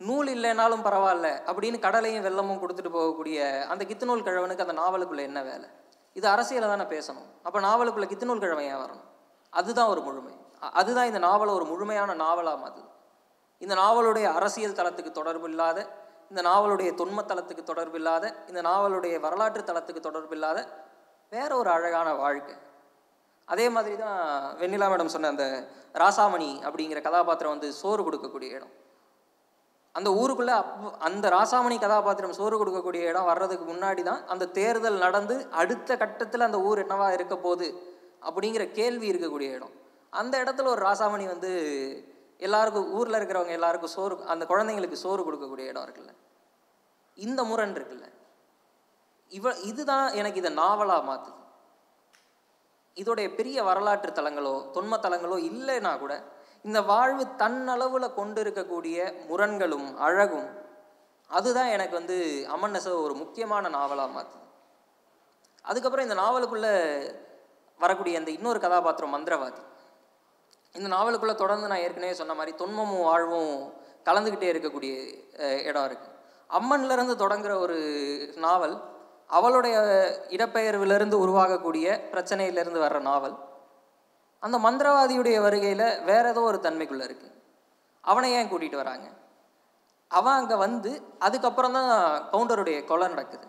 நூல் இல்லைனாலும் பரவாயில்ல அப்படின்னு கடலையும் வெள்ளமும் கொடுத்துட்டு போகக்கூடிய அந்த கித்துநூல் கழவனுக்கு அந்த நாவலுக்குள்ள என்ன வேலை? இது அரசியலை தானே பேசணும். அப்போ நாவலுக்குள்ளே கித்துநூல் கிழவன் ஏன் வரணும்? அதுதான் ஒரு முழுமை. அதுதான் இந்த நாவலை ஒரு முழுமையான நாவலாக அது. இந்த நாவலுடைய அரசியல் தளத்துக்கு தொடர்பு இல்லாத இந்த நாவலுடைய தொன்ம தளத்துக்கு தொடர்பு இல்லாத இந்த நாவலுடைய வரலாற்று தளத்துக்கு தொடர்பு இல்லாத வேற ஒரு அழகான வாழ்க்கை. அதே மாதிரி தான் வெண்ணிலா மேடம் சொன்ன அந்த ராசாமணி அப்படிங்கிற கதாபாத்திரம் வந்து சோறு கொடுக்கக்கூடிய இடம். அந்த ஊருக்குள்ளே அப் அந்த ராசாமணி கதாபாத்திரம் சோறு கொடுக்கக்கூடிய இடம் வர்றதுக்கு முன்னாடி தான் அந்த தேர்தல் நடந்து அடுத்த கட்டத்தில் அந்த ஊர் என்னவா இருக்க போகுது அப்படிங்கிற கேள்வி இருக்கக்கூடிய இடம். அந்த இடத்துல ஒரு ராசாமணி வந்து எல்லாருக்கும் ஊரில் இருக்கிறவங்க எல்லாருக்கும் சோறு அந்த குழந்தைங்களுக்கு சோறு கொடுக்கக்கூடிய இடம் இருக்குல்ல. இந்த முரண் இருக்குல்ல. இவ இதுதான் எனக்கு இதை நாவலாக மாற்றுது இதோடைய பெரிய வரலாற்று தலங்களோ தொன்ம தலங்களோ இல்லைன்னா கூட இந்த வாழ்வு தன்னளவில் கொண்டு இருக்கக்கூடிய முரண்களும் அழகும் அதுதான் எனக்கு வந்து அம்மன் நெசவு ஒரு முக்கியமான நாவலாக மாற்றுது அதுக்கப்புறம் இந்த நாவலுக்குள்ளே வரக்கூடிய அந்த இன்னொரு கதாபாத்திரம் மந்திரவாதி. இந்த நாவலுக்குள்ளே தொடர்ந்து நான் ஏற்கனவே சொன்ன மாதிரி தொன்மமும் வாழ்வும் கலந்துக்கிட்டே இருக்கக்கூடிய இடம் இருக்குது அம்மன்லேருந்து தொடங்குற ஒரு நாவல் அவளுடைய இடப்பெயர்விலிருந்து உருவாகக்கூடிய பிரச்சனையிலிருந்து வர்ற நாவல். அந்த மந்திரவாதியுடைய வருகையில் வேற ஏதோ ஒரு தன்மைக்குள்ளே இருக்கு. அவனை ஏன் கூட்டிகிட்டு வராங்க? அவன் அங்கே வந்து அதுக்கப்புறம் தான் கவுண்டருடைய கொலை நடக்குது.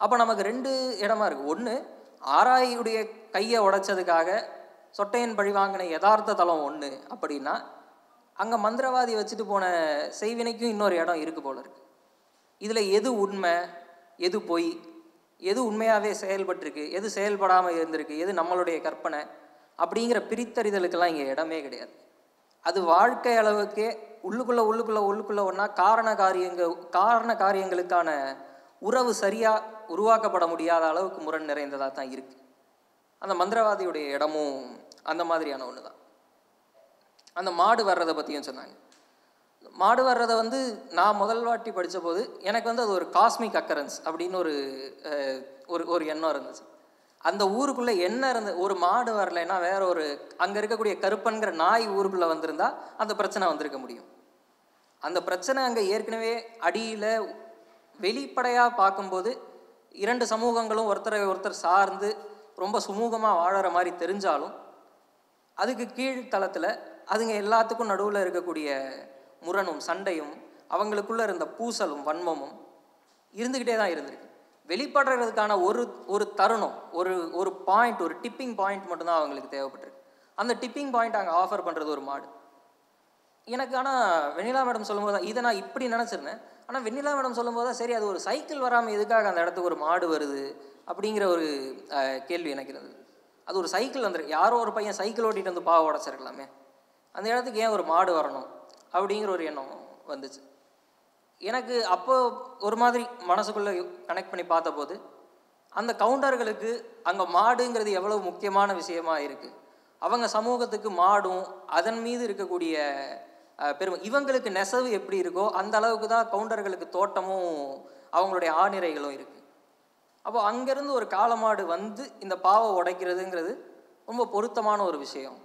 அப்போ நமக்கு ரெண்டு இடமா இருக்குது ஒன்று ஆராயுடைய கையை உடைச்சதுக்காக சொட்டையன் பழி வாங்கின யதார்த்த தலம் ஒன்று அப்படின்னா அங்கே மந்திரவாதி வச்சுட்டு போன செய்வினைக்கும் இன்னொரு இடம் இருக்கு போல இருக்கு. இதில் எது உண்மை எது பொய் எது உண்மையாகவே செயல்பட்டிருக்கு எது செயல்படாமல் இருந்திருக்கு எது நம்மளுடைய கற்பனை அப்படிங்கிற பிரித்தறிதலுக்கெல்லாம் இங்கே இடமே கிடையாது. அது வாழ்க்கை அளவுக்கே உள்ளுக்குள்ளே உள்ளுக்குள்ளே உள்ளுக்குள்ளே ஒன்றா காரண காரியங்கள் காரண காரியங்களுக்கான உறவு சரியாக உருவாக்கப்பட முடியாத அளவுக்கு முரண் நிறைந்ததாக தான் இருக்குது அந்த மந்திரவாதியுடைய இடமும் அந்த மாதிரியான ஒன்று தான் அந்த மாடு வர்றதை பற்றியும் சொன்னாங்க. மாடு வர்றதை வந்து நான் முதல் வாட்டி படித்த போது எனக்கு வந்து அது ஒரு காஸ்மிக் அக்கரன்ஸ் அப்படின்னு ஒரு ஒரு ஒரு எண்ணம் இருந்துச்சு. அந்த ஊருக்குள்ளே என்ன இருந்த ஒரு மாடு வரலைன்னா வேற ஒரு அங்கே இருக்கக்கூடிய கருப்பன்கிற நாய் ஊருக்குள்ளே வந்திருந்தா அந்த பிரச்சனை வந்திருக்க முடியும். அந்த பிரச்சனை அங்கே ஏற்கனவே அடியில் வெளிப்படையாக பார்க்கும்போது இரண்டு சமூகங்களும் ஒருத்தரை ஒருத்தர் சார்ந்து ரொம்ப சுமூகமாக வாழற மாதிரி தெரிஞ்சாலும் அதுக்கு கீழ் தளத்தில் அதுங்க எல்லாத்துக்கும் நடுவில் இருக்கக்கூடிய முரணும் சண்டையும் அவங்களுக்குள்ளே இருந்த பூசலும் வன்மமும் இருந்துக்கிட்டே தான் இருந்திருக்கு. வெளிப்படுறதுக்கான ஒரு ஒரு தருணம் ஒரு ஒரு பாயிண்ட் ஒரு டிப்பிங் பாயிண்ட் மட்டும்தான் அவங்களுக்கு தேவைப்பட்டிருக்கு. அந்த டிப்பிங் பாயிண்ட் அங்கே ஆஃபர் பண்ணுறது ஒரு மாடு. எனக்கு ஆனால் வெண்ணிலா மேடம் சொல்லும்போது தான் இதை நான் இப்படி நினச்சிருந்தேன். ஆனால் வெண்ணிலா மேடம் சொல்லும்போது தான் சரி அது ஒரு சைக்கிள் வராமல் எதுக்காக அந்த இடத்துக்கு ஒரு மாடு வருது அப்படிங்கிற ஒரு கேள்வி எனக்கு இருந்தது. அது ஒரு சைக்கிள் வந்துருக்கு யாரோ ஒரு பையன் சைக்கிள் ஓட்டிகிட்டு வந்து பாவ உடச்சிருக்கலாமே. அந்த இடத்துக்கு ஏன் ஒரு மாடு வரணும் அப்படிங்கிற ஒரு எண்ணம் வந்துச்சு. எனக்கு அப்போ ஒரு மாதிரி மனசுக்குள்ளே கனெக்ட் பண்ணி பார்த்தபோது அந்த கவுண்டர்களுக்கு அங்கே மாடுங்கிறது எவ்வளவு முக்கியமான விஷயமா இருக்குது அவங்க சமூகத்துக்கு மாடும் அதன் மீது இருக்கக்கூடிய பெருமை இவங்களுக்கு நெசவு எப்படி இருக்கோ அந்த அளவுக்கு தான் கவுண்டர்களுக்கு தோட்டமும் அவங்களுடைய ஆணிரைகளும் இருக்குது அப்போ அங்கேருந்து ஒரு காலமாடு வந்து இந்த பாவை உடைக்கிறதுங்கிறது ரொம்ப பொருத்தமான ஒரு விஷயம்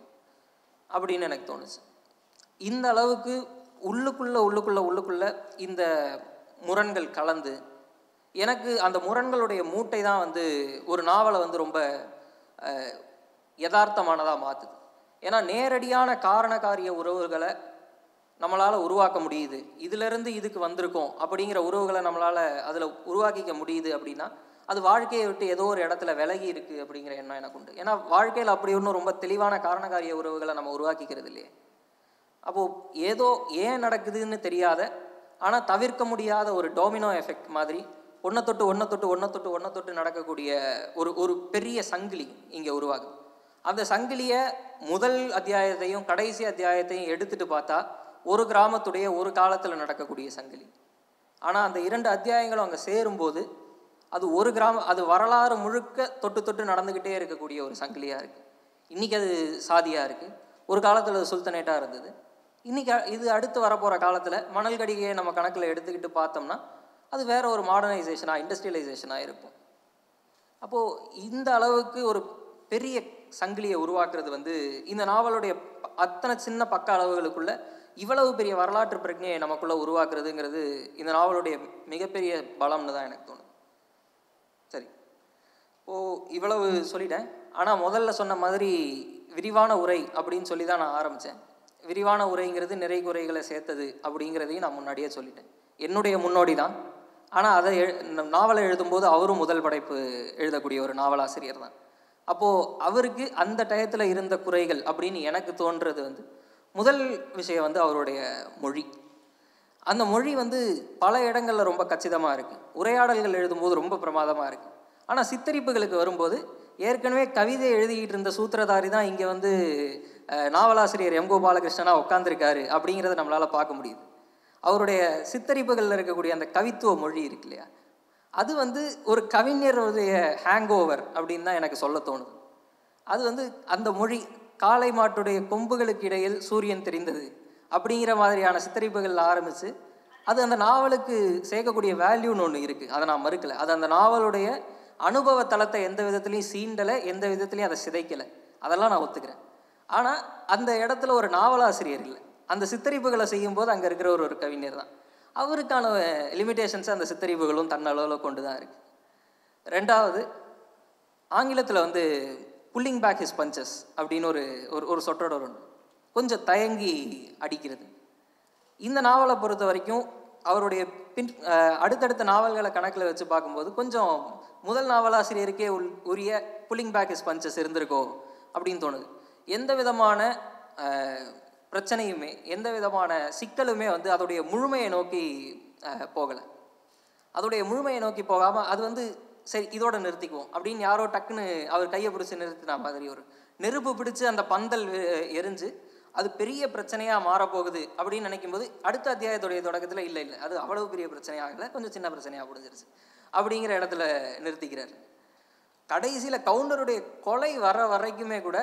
அப்படின்னு எனக்கு தோணுச்சு. இந்த அளவுக்கு உள்ளுக்குள்ளே உள்ளுக்குள்ளே உள்ளுக்குள்ளே இந்த முரண்கள் கலந்து எனக்கு அந்த முரண்களுடைய மூட்டை தான் வந்து ஒரு நாவலை வந்து ரொம்ப யதார்த்தமானதாக மாற்றுது ஏன்னா நேரடியான காரணகாரிய உறவுகளை நம்மளால் உருவாக்க முடியுது. இதிலிருந்து இதுக்கு வந்திருக்கோம் அப்படிங்கிற உறவுகளை நம்மளால் அதில் உருவாக்கிக்க முடியுது அப்படின்னா அது வாழ்க்கையை விட்டு ஏதோ ஒரு இடத்துல விலகி இருக்குது அப்படிங்கிற எண்ணம் எனக்கு உண்டு. ஏன்னா வாழ்க்கையில் அப்படி ஒன்றும் ரொம்ப தெளிவான காரணகாரிய உறவுகளை நம்ம உருவாக்கிக்கிறது இல்லையே. அப்போது ஏதோ ஏன் நடக்குதுன்னு தெரியாத ஆனால் தவிர்க்க முடியாத ஒரு டோமினோ எஃபெக்ட் மாதிரி ஒன்றை தொட்டு ஒன்றை தொட்டு ஒன்றை தொட்டு ஒன்றை தொட்டு நடக்கக்கூடிய ஒரு ஒரு பெரிய சங்கிலி இங்கே உருவாகுது. அந்த சங்கிலியை முதல் அத்தியாயத்தையும் கடைசி அத்தியாயத்தையும் எடுத்துட்டு பார்த்தா ஒரு கிராமத்துடைய ஒரு காலத்தில் நடக்கக்கூடிய சங்கிலி. ஆனால் அந்த இரண்டு அத்தியாயங்களும் அங்கே சேரும்போது அது ஒரு கிராம அது வரலாறு முழுக்க தொட்டு தொட்டு நடந்துக்கிட்டே இருக்கக்கூடிய ஒரு சங்கிலியாக இருக்குது இன்றைக்கி அது சாதியாக இருக்குது ஒரு காலத்தில் அது சுல்தனேட்டாக இருந்தது. இன்றைக்கி இது அடுத்து வரப்போகிற காலத்தில் மணல் கடிகையை நம்ம கணக்கில் எடுத்துக்கிட்டு பார்த்தோம்னா அது வேற ஒரு மாடர்னைசேஷனாக இண்டஸ்ட்ரியலைசேஷனாக இருக்கும். அப்போது இந்த அளவுக்கு ஒரு பெரிய சங்கிலியை உருவாக்குறது வந்து இந்த நாவலுடைய அத்தனை சின்ன பக்க அளவுகளுக்குள்ள இவ்வளவு பெரிய வரலாற்று பிரச்சனையை நமக்குள்ளே உருவாக்குறதுங்கிறது இந்த நாவலுடைய மிகப்பெரிய பலம்னு தான் எனக்கு தோணுது சரி. ஓ இவ்வளவு சொல்லிட்டேன். ஆனால் முதல்ல சொன்ன மாதிரி விரிவான உரை அப்படின்னு சொல்லி தான் நான் ஆரம்பித்தேன் விரிவான உரைங்கிறது நிறை குறைகளை சேர்த்தது அப்படிங்கிறதையும் நான் முன்னாடியே சொல்லிட்டேன். என்னுடைய முன்னோடி தான். ஆனால் அதை எழு நாவலை எழுதும்போது அவரும் முதல் படைப்பு எழுதக்கூடிய ஒரு நாவலாசிரியர் தான். அப்போது அவருக்கு அந்த டயத்தில் இருந்த குறைகள் அப்படின்னு எனக்கு தோன்றது வந்து முதல் விஷயம் வந்து அவருடைய மொழி. அந்த மொழி வந்து பல இடங்களில் ரொம்ப கச்சிதமாக இருக்குது உரையாடல்கள் எழுதும்போது ரொம்ப பிரமாதமாக இருக்குது ஆனால் சித்தரிப்புகளுக்கு வரும்போது ஏற்கனவே கவிதை எழுதிக்கிட்டு இருந்த சூத்திரதாரி தான் இங்கே வந்து நாவலாசிரியர் எம். கோபாலகிருஷ்ணனாக உட்காந்துருக்காரு அப்படிங்கிறத நம்மளால் பார்க்க முடியுது. அவருடைய சித்தரிப்புகளில் இருக்கக்கூடிய அந்த கவித்துவ மொழி இருக்கு இல்லையா? அது வந்து ஒரு கவிஞருடைய ஹேங் ஓவர் அப்படின்னு தான் எனக்கு சொல்ல தோணுது. அது வந்து அந்த மொழி காளை மாட்டுடைய கொம்புகளுக்கு இடையில் சூரியன் தெரிந்தது அப்படிங்கிற மாதிரியான சித்தரிப்புகள் ஆரம்பித்து அது அந்த நாவலுக்கு சேர்க்கக்கூடிய வேல்யூன்னு ஒன்று இருக்குது அதை நான் மறுக்கலை. அது அந்த நாவலுடைய அனுபவ தளத்தை எந்த விதத்துலையும் சீண்டலை எந்த விதத்துலையும் அதை சிதைக்கலை. அதெல்லாம் நான் ஒத்துக்கிறேன். ஆனால் அந்த இடத்துல ஒரு நாவலாசிரியர் இல்லை. அந்த சித்தரிப்புகளை செய்யும்போது அங்கே இருக்கிற ஒரு ஒரு கவிஞர் தான். அவருக்கான லிமிட்டேஷன்ஸை அந்த சித்தரிப்புகளும் தன்னளவில் கொண்டு தான் இருக்குது ரெண்டாவது ஆங்கிலத்தில் வந்து புல்லிங் பேக் ஹிஸ் பஞ்சஸ் அப்படின்னு ஒரு ஒரு ஒரு சொற்றொடர் ஒன்று கொஞ்சம் தயங்கி அடிக்கிறது. இந்த நாவலை பொறுத்த வரைக்கும் அவருடைய பின் அடுத்தடுத்த நாவல்களை கணக்கில் வச்சு பார்க்கும்போது கொஞ்சம் முதல் நாவலாசிரியருக்கே உள் உரிய புல்லிங் பேக் ஸ்பஞ்சஸ் பஞ்சஸ் இருந்திருக்கோ அப்படின்னு தோணுது. எந்த விதமான பிரச்சனையுமே எந்த விதமான சிக்கலுமே வந்து அதோடைய முழுமையை நோக்கி போகலை. அதோடைய முழுமையை நோக்கி போகாமல் அது வந்து சரி இதோட நிறுத்திக்குவோம் அப்படின்னு யாரோ டக்குன்னு அவர் கையை பிடிச்சி நிறுத்தின மாதிரி ஒரு நெருப்பு பிடிச்சு அந்த பந்தல் எரிஞ்சு அது பெரிய பிரச்சனையாக மாறப்போகுது அப்படின்னு நினைக்கும் போது அடுத்த அத்தியாயத்துடைய தொடக்கத்தில் இல்லை இல்லை. அது அவ்வளவு பெரிய பிரச்சனையாகலை கொஞ்சம் சின்ன பிரச்சனையாக முடிஞ்சிருச்சு. அப்படிங்கிற இடத்துல நிறுத்திக்கிறார். கடைசியில் கவுண்டருடைய கொலை வர வரைக்குமே கூட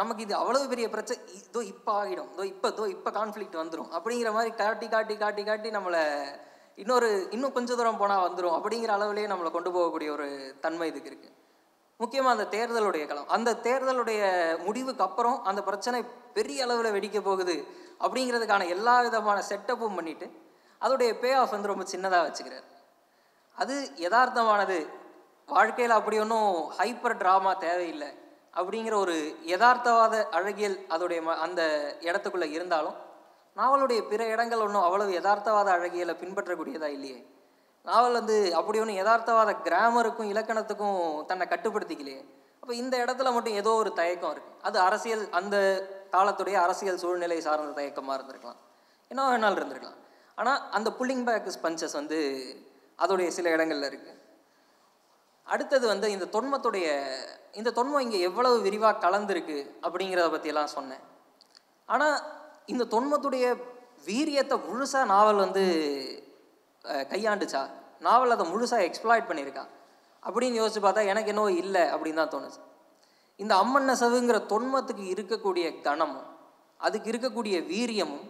நமக்கு இது அவ்வளவு பெரிய பிரச்சனை இதோ இப்போ ஆகிடும் இதோ இப்போ இதோ இப்போ கான்ஃப்ளிக்ட் வந்துடும் அப்படிங்கிற மாதிரி காட்டி காட்டி காட்டி காட்டி நம்மளை இன்னொரு இன்னும் கொஞ்சம் தூரம் போனால் வந்துடும் அப்படிங்கிற அளவுலேயே நம்மளை கொண்டு போகக்கூடிய ஒரு தன்மை இதுக்கு இருக்குது முக்கியமாக அந்த தேர்தலுடைய களம். அந்த தேர்தலுடைய முடிவுக்கு அப்புறம் அந்த பிரச்சனை பெரிய அளவில் வெடிக்க போகுது அப்படிங்கிறதுக்கான எல்லா விதமான செட்டப்பும் பண்ணிவிட்டு அதோடைய பே ஆஃப் வந்து ரொம்ப சின்னதாக வச்சுக்கிறார். அது யதார்த்தமானது. வாழ்க்கையில் அப்படி ஒன்றும் ஹைப்பர் ட்ராமா தேவையில்லை. அப்படிங்கிற ஒரு யதார்த்தவாத அழகியல் அதோடைய ம அந்த இடத்துக்குள்ளே இருந்தாலும் நாவலுடைய பிற இடங்கள் ஒன்றும் அவ்வளவு யதார்த்தவாத அழகியலை பின்பற்றக்கூடியதா இல்லையே. நாவல் வந்து அப்படி ஒன்றும் யதார்த்தவாத கிராமருக்கும் இலக்கணத்துக்கும் தன்னை கட்டுப்படுத்திக்கலையே. அப்போ இந்த இடத்துல மட்டும் ஏதோ ஒரு தயக்கம் இருக்குது அது அரசியல் அந்த காலத்துடைய அரசியல் சூழ்நிலை சார்ந்த தயக்கமாக இருந்திருக்கலாம். என்ன வேணாலும் இருந்திருக்கலாம். ஆனால் அந்த புல்லிங் பேக் ஸ்பஞ்சஸ் வந்து அதோடைய சில இடங்கள்ல இருக்குது அடுத்தது வந்து இந்த தொன்மத்துடைய இந்த தொன்மம் இங்கே எவ்வளவு விரிவாக கலந்துருக்கு அப்படிங்கிறத பற்றியெல்லாம் சொன்னேன். ஆனால் இந்த தொன்மத்துடைய வீரியத்தை முழுசாக நாவல் வந்து கையாண்டுச்சா? நாவல் அதை முழுசாக எக்ஸ்ப்ளாய்ட் பண்ணியிருக்கா? அப்படின்னு யோசிச்சு பார்த்தா எனக்கு என்னவோ இல்லை அப்படின்னு தான் தோணுச்சு. இந்த அம்மன் நெசவுங்கிற தொன்மத்துக்கு இருக்கக்கூடிய கணமும் அதுக்கு இருக்கக்கூடிய வீரியமும்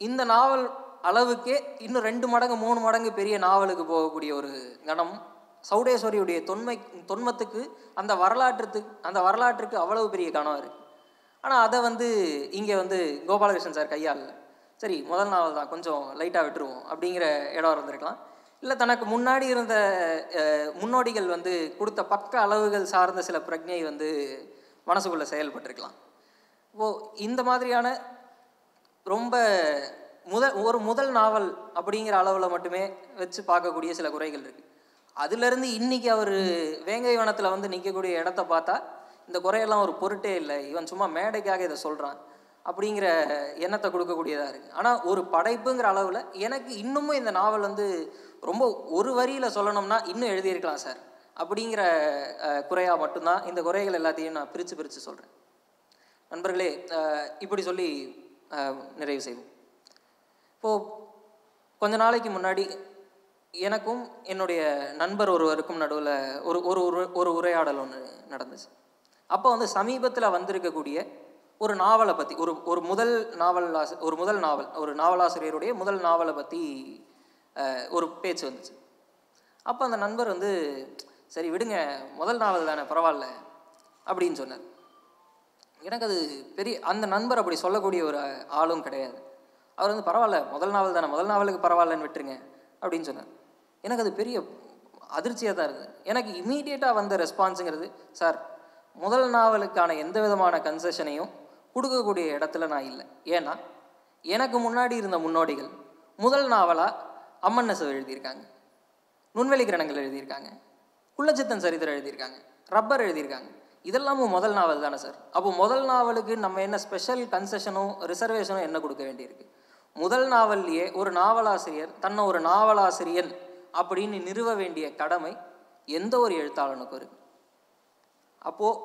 இந்த நாவல் அளவுக்கே இன்னும் ரெண்டு மடங்கு மூணு மடங்கு பெரிய நாவலுக்கு போகக்கூடிய ஒரு கணம். சௌடேஸ்வரியுடைய தொன்மை தொன்மத்துக்கு அந்த வரலாற்றுக்கு அந்த வரலாற்றுக்கு அவ்வளவு பெரிய கணம் இருக்குது ஆனால் அதை வந்து இங்கே வந்து கோபாலகிருஷ்ணன் சார் கையாளல. சரி முதல் நாவல் தான் கொஞ்சம் லைட்டாக விட்டுருவோம் அப்படிங்கிற இடம் இருந்திருக்கலாம். இல்லை தனக்கு முன்னாடி இருந்த முன்னோடிகள் வந்து கொடுத்த பக்க அளவுகள் சார்ந்த சில பிரஜை வந்து மனசுக்குள்ளே செயல்பட்டிருக்கலாம். ஓ இந்த மாதிரியான ரொம்ப முதல் ஒரு முதல் நாவல் அப்படிங்கிற அளவில் மட்டுமே வச்சு பார்க்கக்கூடிய சில குறைகள் இருக்குது அதுலேருந்து இன்னைக்கு அவர் வேங்கை வனத்தில் வந்து நிற்கக்கூடிய இடத்த பார்த்தா இந்த குறையெல்லாம் ஒரு பொருட்டே இல்லை. இவன் சும்மா மேடைக்காக இதை சொல்கிறான் அப்படிங்கிற எண்ணத்தை கொடுக்கக்கூடியதாக இருக்குது ஆனால் ஒரு படைப்புங்கிற அளவில் எனக்கு இன்னமும் இந்த நாவல் வந்து ரொம்ப ஒரு வரியில் சொல்லணும்னா இன்னும் எழுதியிருக்கலாம் சார். அப்படிங்கிற குறையாக மட்டும்தான் இந்த குறைகள் எல்லாத்தையும் நான் பிரித்து பிரித்து சொல்கிறேன் நண்பர்களே இப்படி சொல்லி நிறைவு செய்வோம். இப்போது கொஞ்ச நாளைக்கு முன்னாடி எனக்கும் என்னுடைய நண்பர் ஒருவருக்கும் நடுவில் ஒரு ஒரு ஒரு- ஒரு உரையாடல் ஒன்று நடந்துச்சு. அப்போ வந்து சமீபத்தில் வந்திருக்கக்கூடிய ஒரு நாவலை பற்றி ஒரு ஒரு முதல் நாவல் ஒரு முதல் நாவல் ஒரு நாவலாசிரியருடைய முதல் நாவலை பற்றி ஒரு பேச்சு வந்துச்சு. அப்போ அந்த நண்பர் வந்து சரி விடுங்க முதல் நாவல் தானே பரவாயில்ல அப்படின்னு சொன்னார். எனக்கு அது பெரிய அந்த நண்பர் அப்படி சொல்லக்கூடிய ஒரு ஆளும் கிடையாது. அவர் வந்து பரவாயில்ல முதல் நாவல் தானே முதல் நாவலுக்கு பரவாயில்லன்னு விட்டுருங்க அப்படின்னு சொன்னார். எனக்கு அது பெரிய அதிர்ச்சியாக தான் இருக்குது எனக்கு இமீடியட்டாக வந்த ரெஸ்பான்ஸுங்கிறது சார் முதல் நாவலுக்கான எந்த விதமான கன்செஷனையும் கொடுக்கக்கூடிய இடத்துல நான் இல்லை. ஏன்னா எனக்கு முன்னாடி இருந்த முன்னோடிகள் முதல் நாவலாக அம்மன் நெசவு எழுதியிருக்காங்க நுண்வெளி கிரணங்கள் எழுதியிருக்காங்க குள்ளச்சித்தன் சரித்திரம் எழுதியிருக்காங்க ரப்பர் எழுதியிருக்காங்க. இதெல்லாமும் முதல் நாவல் தானே சார். அப்போ முதல் நாவலுக்கு நம்ம என்ன ஸ்பெஷல் கன்செஷனும் ரிசர்வேஷனும் என்ன கொடுக்க வேண்டியிருக்கு? முதல் நாவல்லையே ஒரு நாவலாசிரியர் தன்னை ஒரு நாவலாசிரியன் அப்படின்னு நிறுவ வேண்டிய கடமை எந்த ஒரு எழுத்தாளனுக்கும் இருக்கு? அப்போது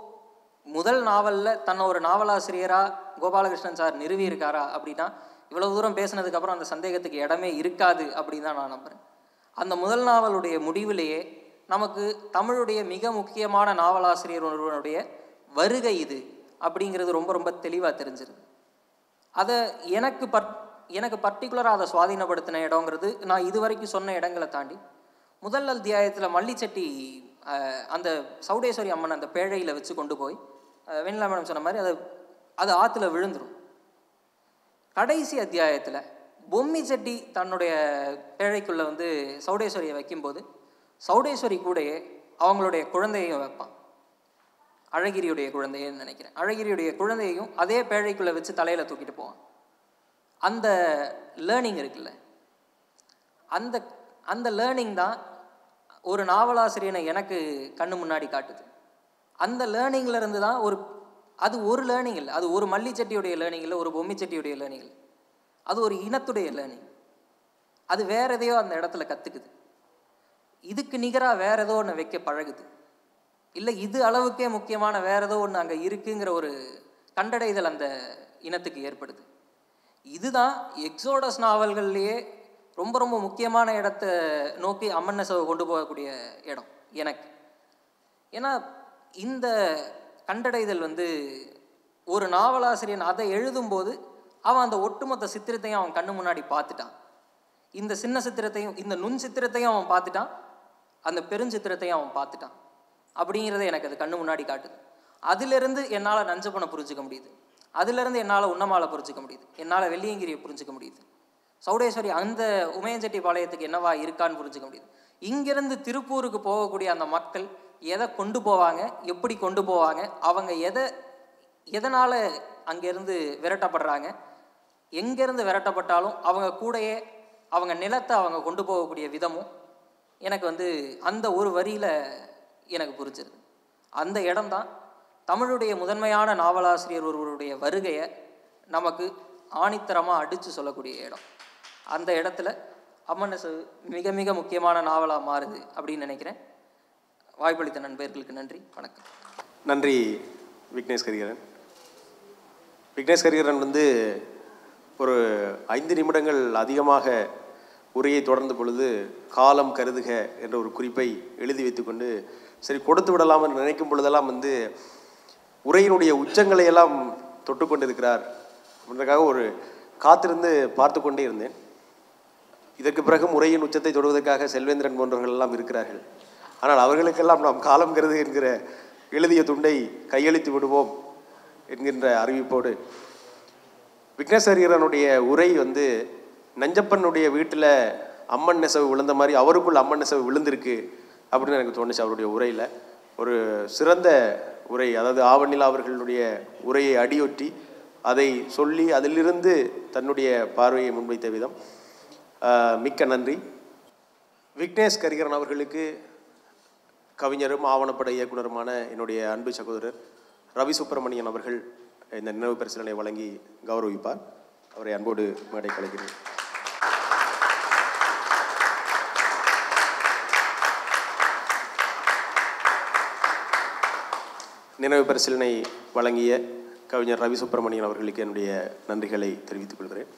முதல் நாவலில் தன்னை ஒரு நாவலாசிரியராக கோபாலகிருஷ்ணன் சார் நிறுவி இருக்காரா அப்படின்னா இவ்வளோ தூரம் பேசினதுக்கப்புறம் அந்த சந்தேகத்துக்கு இடமே இருக்காது அப்படின்னு தான் நான் நம்புகிறேன் அந்த முதல் நாவலுடைய முடிவிலேயே நமக்கு தமிழுடைய மிக முக்கியமான நாவலாசிரியர் ஒருவனுடைய வருகை இது அப்படிங்கிறது ரொம்ப ரொம்ப தெளிவாக தெரிஞ்சிருது. அதை எனக்கு பட் எனக்கு பர்டிகுலராக அதை சுவாதீனப்படுத்தின இடங்கிறது நான் இது வரைக்கும் சொன்ன இடங்களை தாண்டி. முதல் அத்தியாயத்தில் மல்லிச்சட்டி அந்த சவுடேஸ்வரி அம்மன் அந்த பேழையில் வச்சு கொண்டு போய் வெண்ணிலா மேடம் சொன்ன மாதிரி அது அது ஆற்றுல விழுந்துடும் கடைசி அத்தியாயத்தில் பொம்மி செட்டி தன்னுடைய பேழைக்குள்ளே வந்து சவுடேஸ்வரியை வைக்கும்போது சவுடேஸ்வரி கூடயே அவங்களுடைய குழந்தையையும் வைப்பான். அழகிரியுடைய குழந்தையன்னு நினைக்கிறேன். அழகிரியுடைய குழந்தையையும் அதே பேழைக்குள்ளே வச்சு தலையில் தூக்கிட்டு போவான். அந்த லேர்னிங் இருக்குல்ல. அந்த அந்த லேர்னிங் தான் ஒரு நாவலாசிரியனை எனக்கு கண்ணு முன்னாடி காட்டுது. அந்த லேர்னிங்கில் இருந்து தான் ஒரு அது ஒரு லேர்னிங் இல்லை. அது ஒரு மல்லிச்சட்டியுடைய லேர்னிங் இல்லை ஒரு பொம்மிச்சட்டியுடைய லேர்னிங் இல்லை. அது ஒரு இனத்துடைய லேர்னிங் அது வேற எதையோ அந்த இடத்துல கற்றுக்குது இதுக்கு நிகராக வேற ஏதோ ஒன்று வைக்க பழகுது. இல்லை இது அளவுக்கே முக்கியமான வேற ஏதோ ஒன்று அங்கே இருக்குங்கிற ஒரு கண்டடைதல் அந்த இனத்துக்கு ஏற்படுது. இதுதான் எக்ஸோடஸ் நாவல்கள்லேயே ரொம்ப ரொம்ப முக்கியமான இடத்த நோக்கி அம்மன் நெசவை கொண்டு போகக்கூடிய இடம் எனக்கு. ஏன்னா இந்த கண்டடைதல் வந்து ஒரு நாவலாசிரியன் அதை எழுதும்போது அவன் அந்த ஒட்டுமொத்த சித்திரத்தையும் அவன் கண்ணு முன்னாடி பார்த்துட்டான். இந்த சின்ன சித்திரத்தையும் இந்த நுண் சித்திரத்தையும் அவன் பார்த்துட்டான். அந்த பெருஞ்சித்திரத்தையும் அவன் பார்த்துட்டான். அப்படிங்கிறத எனக்கு அது கண்ணு முன்னாடி காட்டுது. அதிலிருந்து என்னால் நஞ்சப்பனை புரிஞ்சுக்க முடியுது. அதுலேருந்து என்னால் உன்னமாலை புரிஞ்சிக்க முடியுது. என்னால் வெள்ளியங்கிரியை புரிஞ்சிக்க முடியுது. சௌடேஸ்வரி அந்த உமையஞ்செட்டி பாளையத்துக்கு என்னவா இருக்கான்னு புரிஞ்சுக்க முடியுது. இங்கிருந்து திருப்பூருக்கு போகக்கூடிய அந்த மக்கள் எதை கொண்டு போவாங்க எப்படி கொண்டு போவாங்க அவங்க எதை எதனால் அங்கேருந்து விரட்டப்படுறாங்க எங்கேருந்து விரட்டப்பட்டாலும் அவங்க கூடயே அவங்க நிலத்தை அவங்க கொண்டு போகக்கூடிய விதமும் எனக்கு வந்து அந்த ஒரு வரியில் எனக்கு புரிஞ்சிருது. அந்த இடம்தான் தமிழுடைய முதன்மையான நாவலாசிரியர் ஒருவருடைய வருகையை நமக்கு ஆணித்தரமாக அடித்து சொல்லக்கூடிய இடம். அந்த இடத்துல அம்மனசு மிக மிக முக்கியமான நாவலாக மாறுது அப்படின்னு நினைக்கிறேன். வாய்ப்பளித்த நண்பர்களுக்கு நன்றி. வணக்கம். நன்றி விக்னேஷ் கரிகரன் விக்னேஷ் கரிகரன் வந்து ஒரு ஐந்து நிமிடங்கள் அதிகமாக உரையை தொடர்ந்த பொழுது காலம் கருதுக என்ற ஒரு குறிப்பை எழுதி வைத்துக்கொண்டு சரி கொடுத்து விடலாம் என்று நினைக்கும் பொழுதெல்லாம் வந்து உரையினுடைய உச்சங்களை எல்லாம் தொட்டு கொண்டிருக்கிறார். அப்படின்றதுக்காக ஒரு காத்திருந்து பார்த்து கொண்டே இருந்தேன். இதற்கு பிறகு உரையின் உச்சத்தை தொடுவதற்காக செல்வேந்திரன் போன்றவர்கள் எல்லாம் இருக்கிறார்கள். ஆனால் அவர்களுக்கெல்லாம் நாம் காலம் கருது என்கிற எழுதிய துண்டை கையளித்து விடுவோம் என்கின்ற அறிவிப்போடு விக்னேஸ்வரியரனுடைய உரை வந்து நஞ்சப்பனுடைய வீட்டில் அம்மன் நெசவு விழுந்த மாதிரி அவருக்குள் அம்மன் நெசவு விழுந்திருக்கு அப்படின்னு எனக்கு தோணுச்சு அவருடைய உரையில். ஒரு சிறந்த உரை அதாவது ஆவணிலா அவர்களுடைய உரையை அடியொற்றி அதை சொல்லி அதிலிருந்து தன்னுடைய பார்வையை முன்வைத்த விதம். மிக்க நன்றி. விக்னேஷ் கரிகரன் அவர்களுக்கு கவிஞரும் ஆவணப்பட இயக்குனருமான என்னுடைய அன்பு சகோதரர் ரவி சுப்பிரமணியன் அவர்கள் இந்த நினைவு பரிசீலனை வழங்கி கௌரவிப்பார். அவரை அன்போடு மேடை கலைக்கிறேன் நினைவு பரிசீலனை வழங்கிய கவிஞர் ரவி சுப்பிரமணியன் அவர்களுக்கு என்னுடைய நன்றிகளை தெரிவித்துக் கொள்கிறேன்.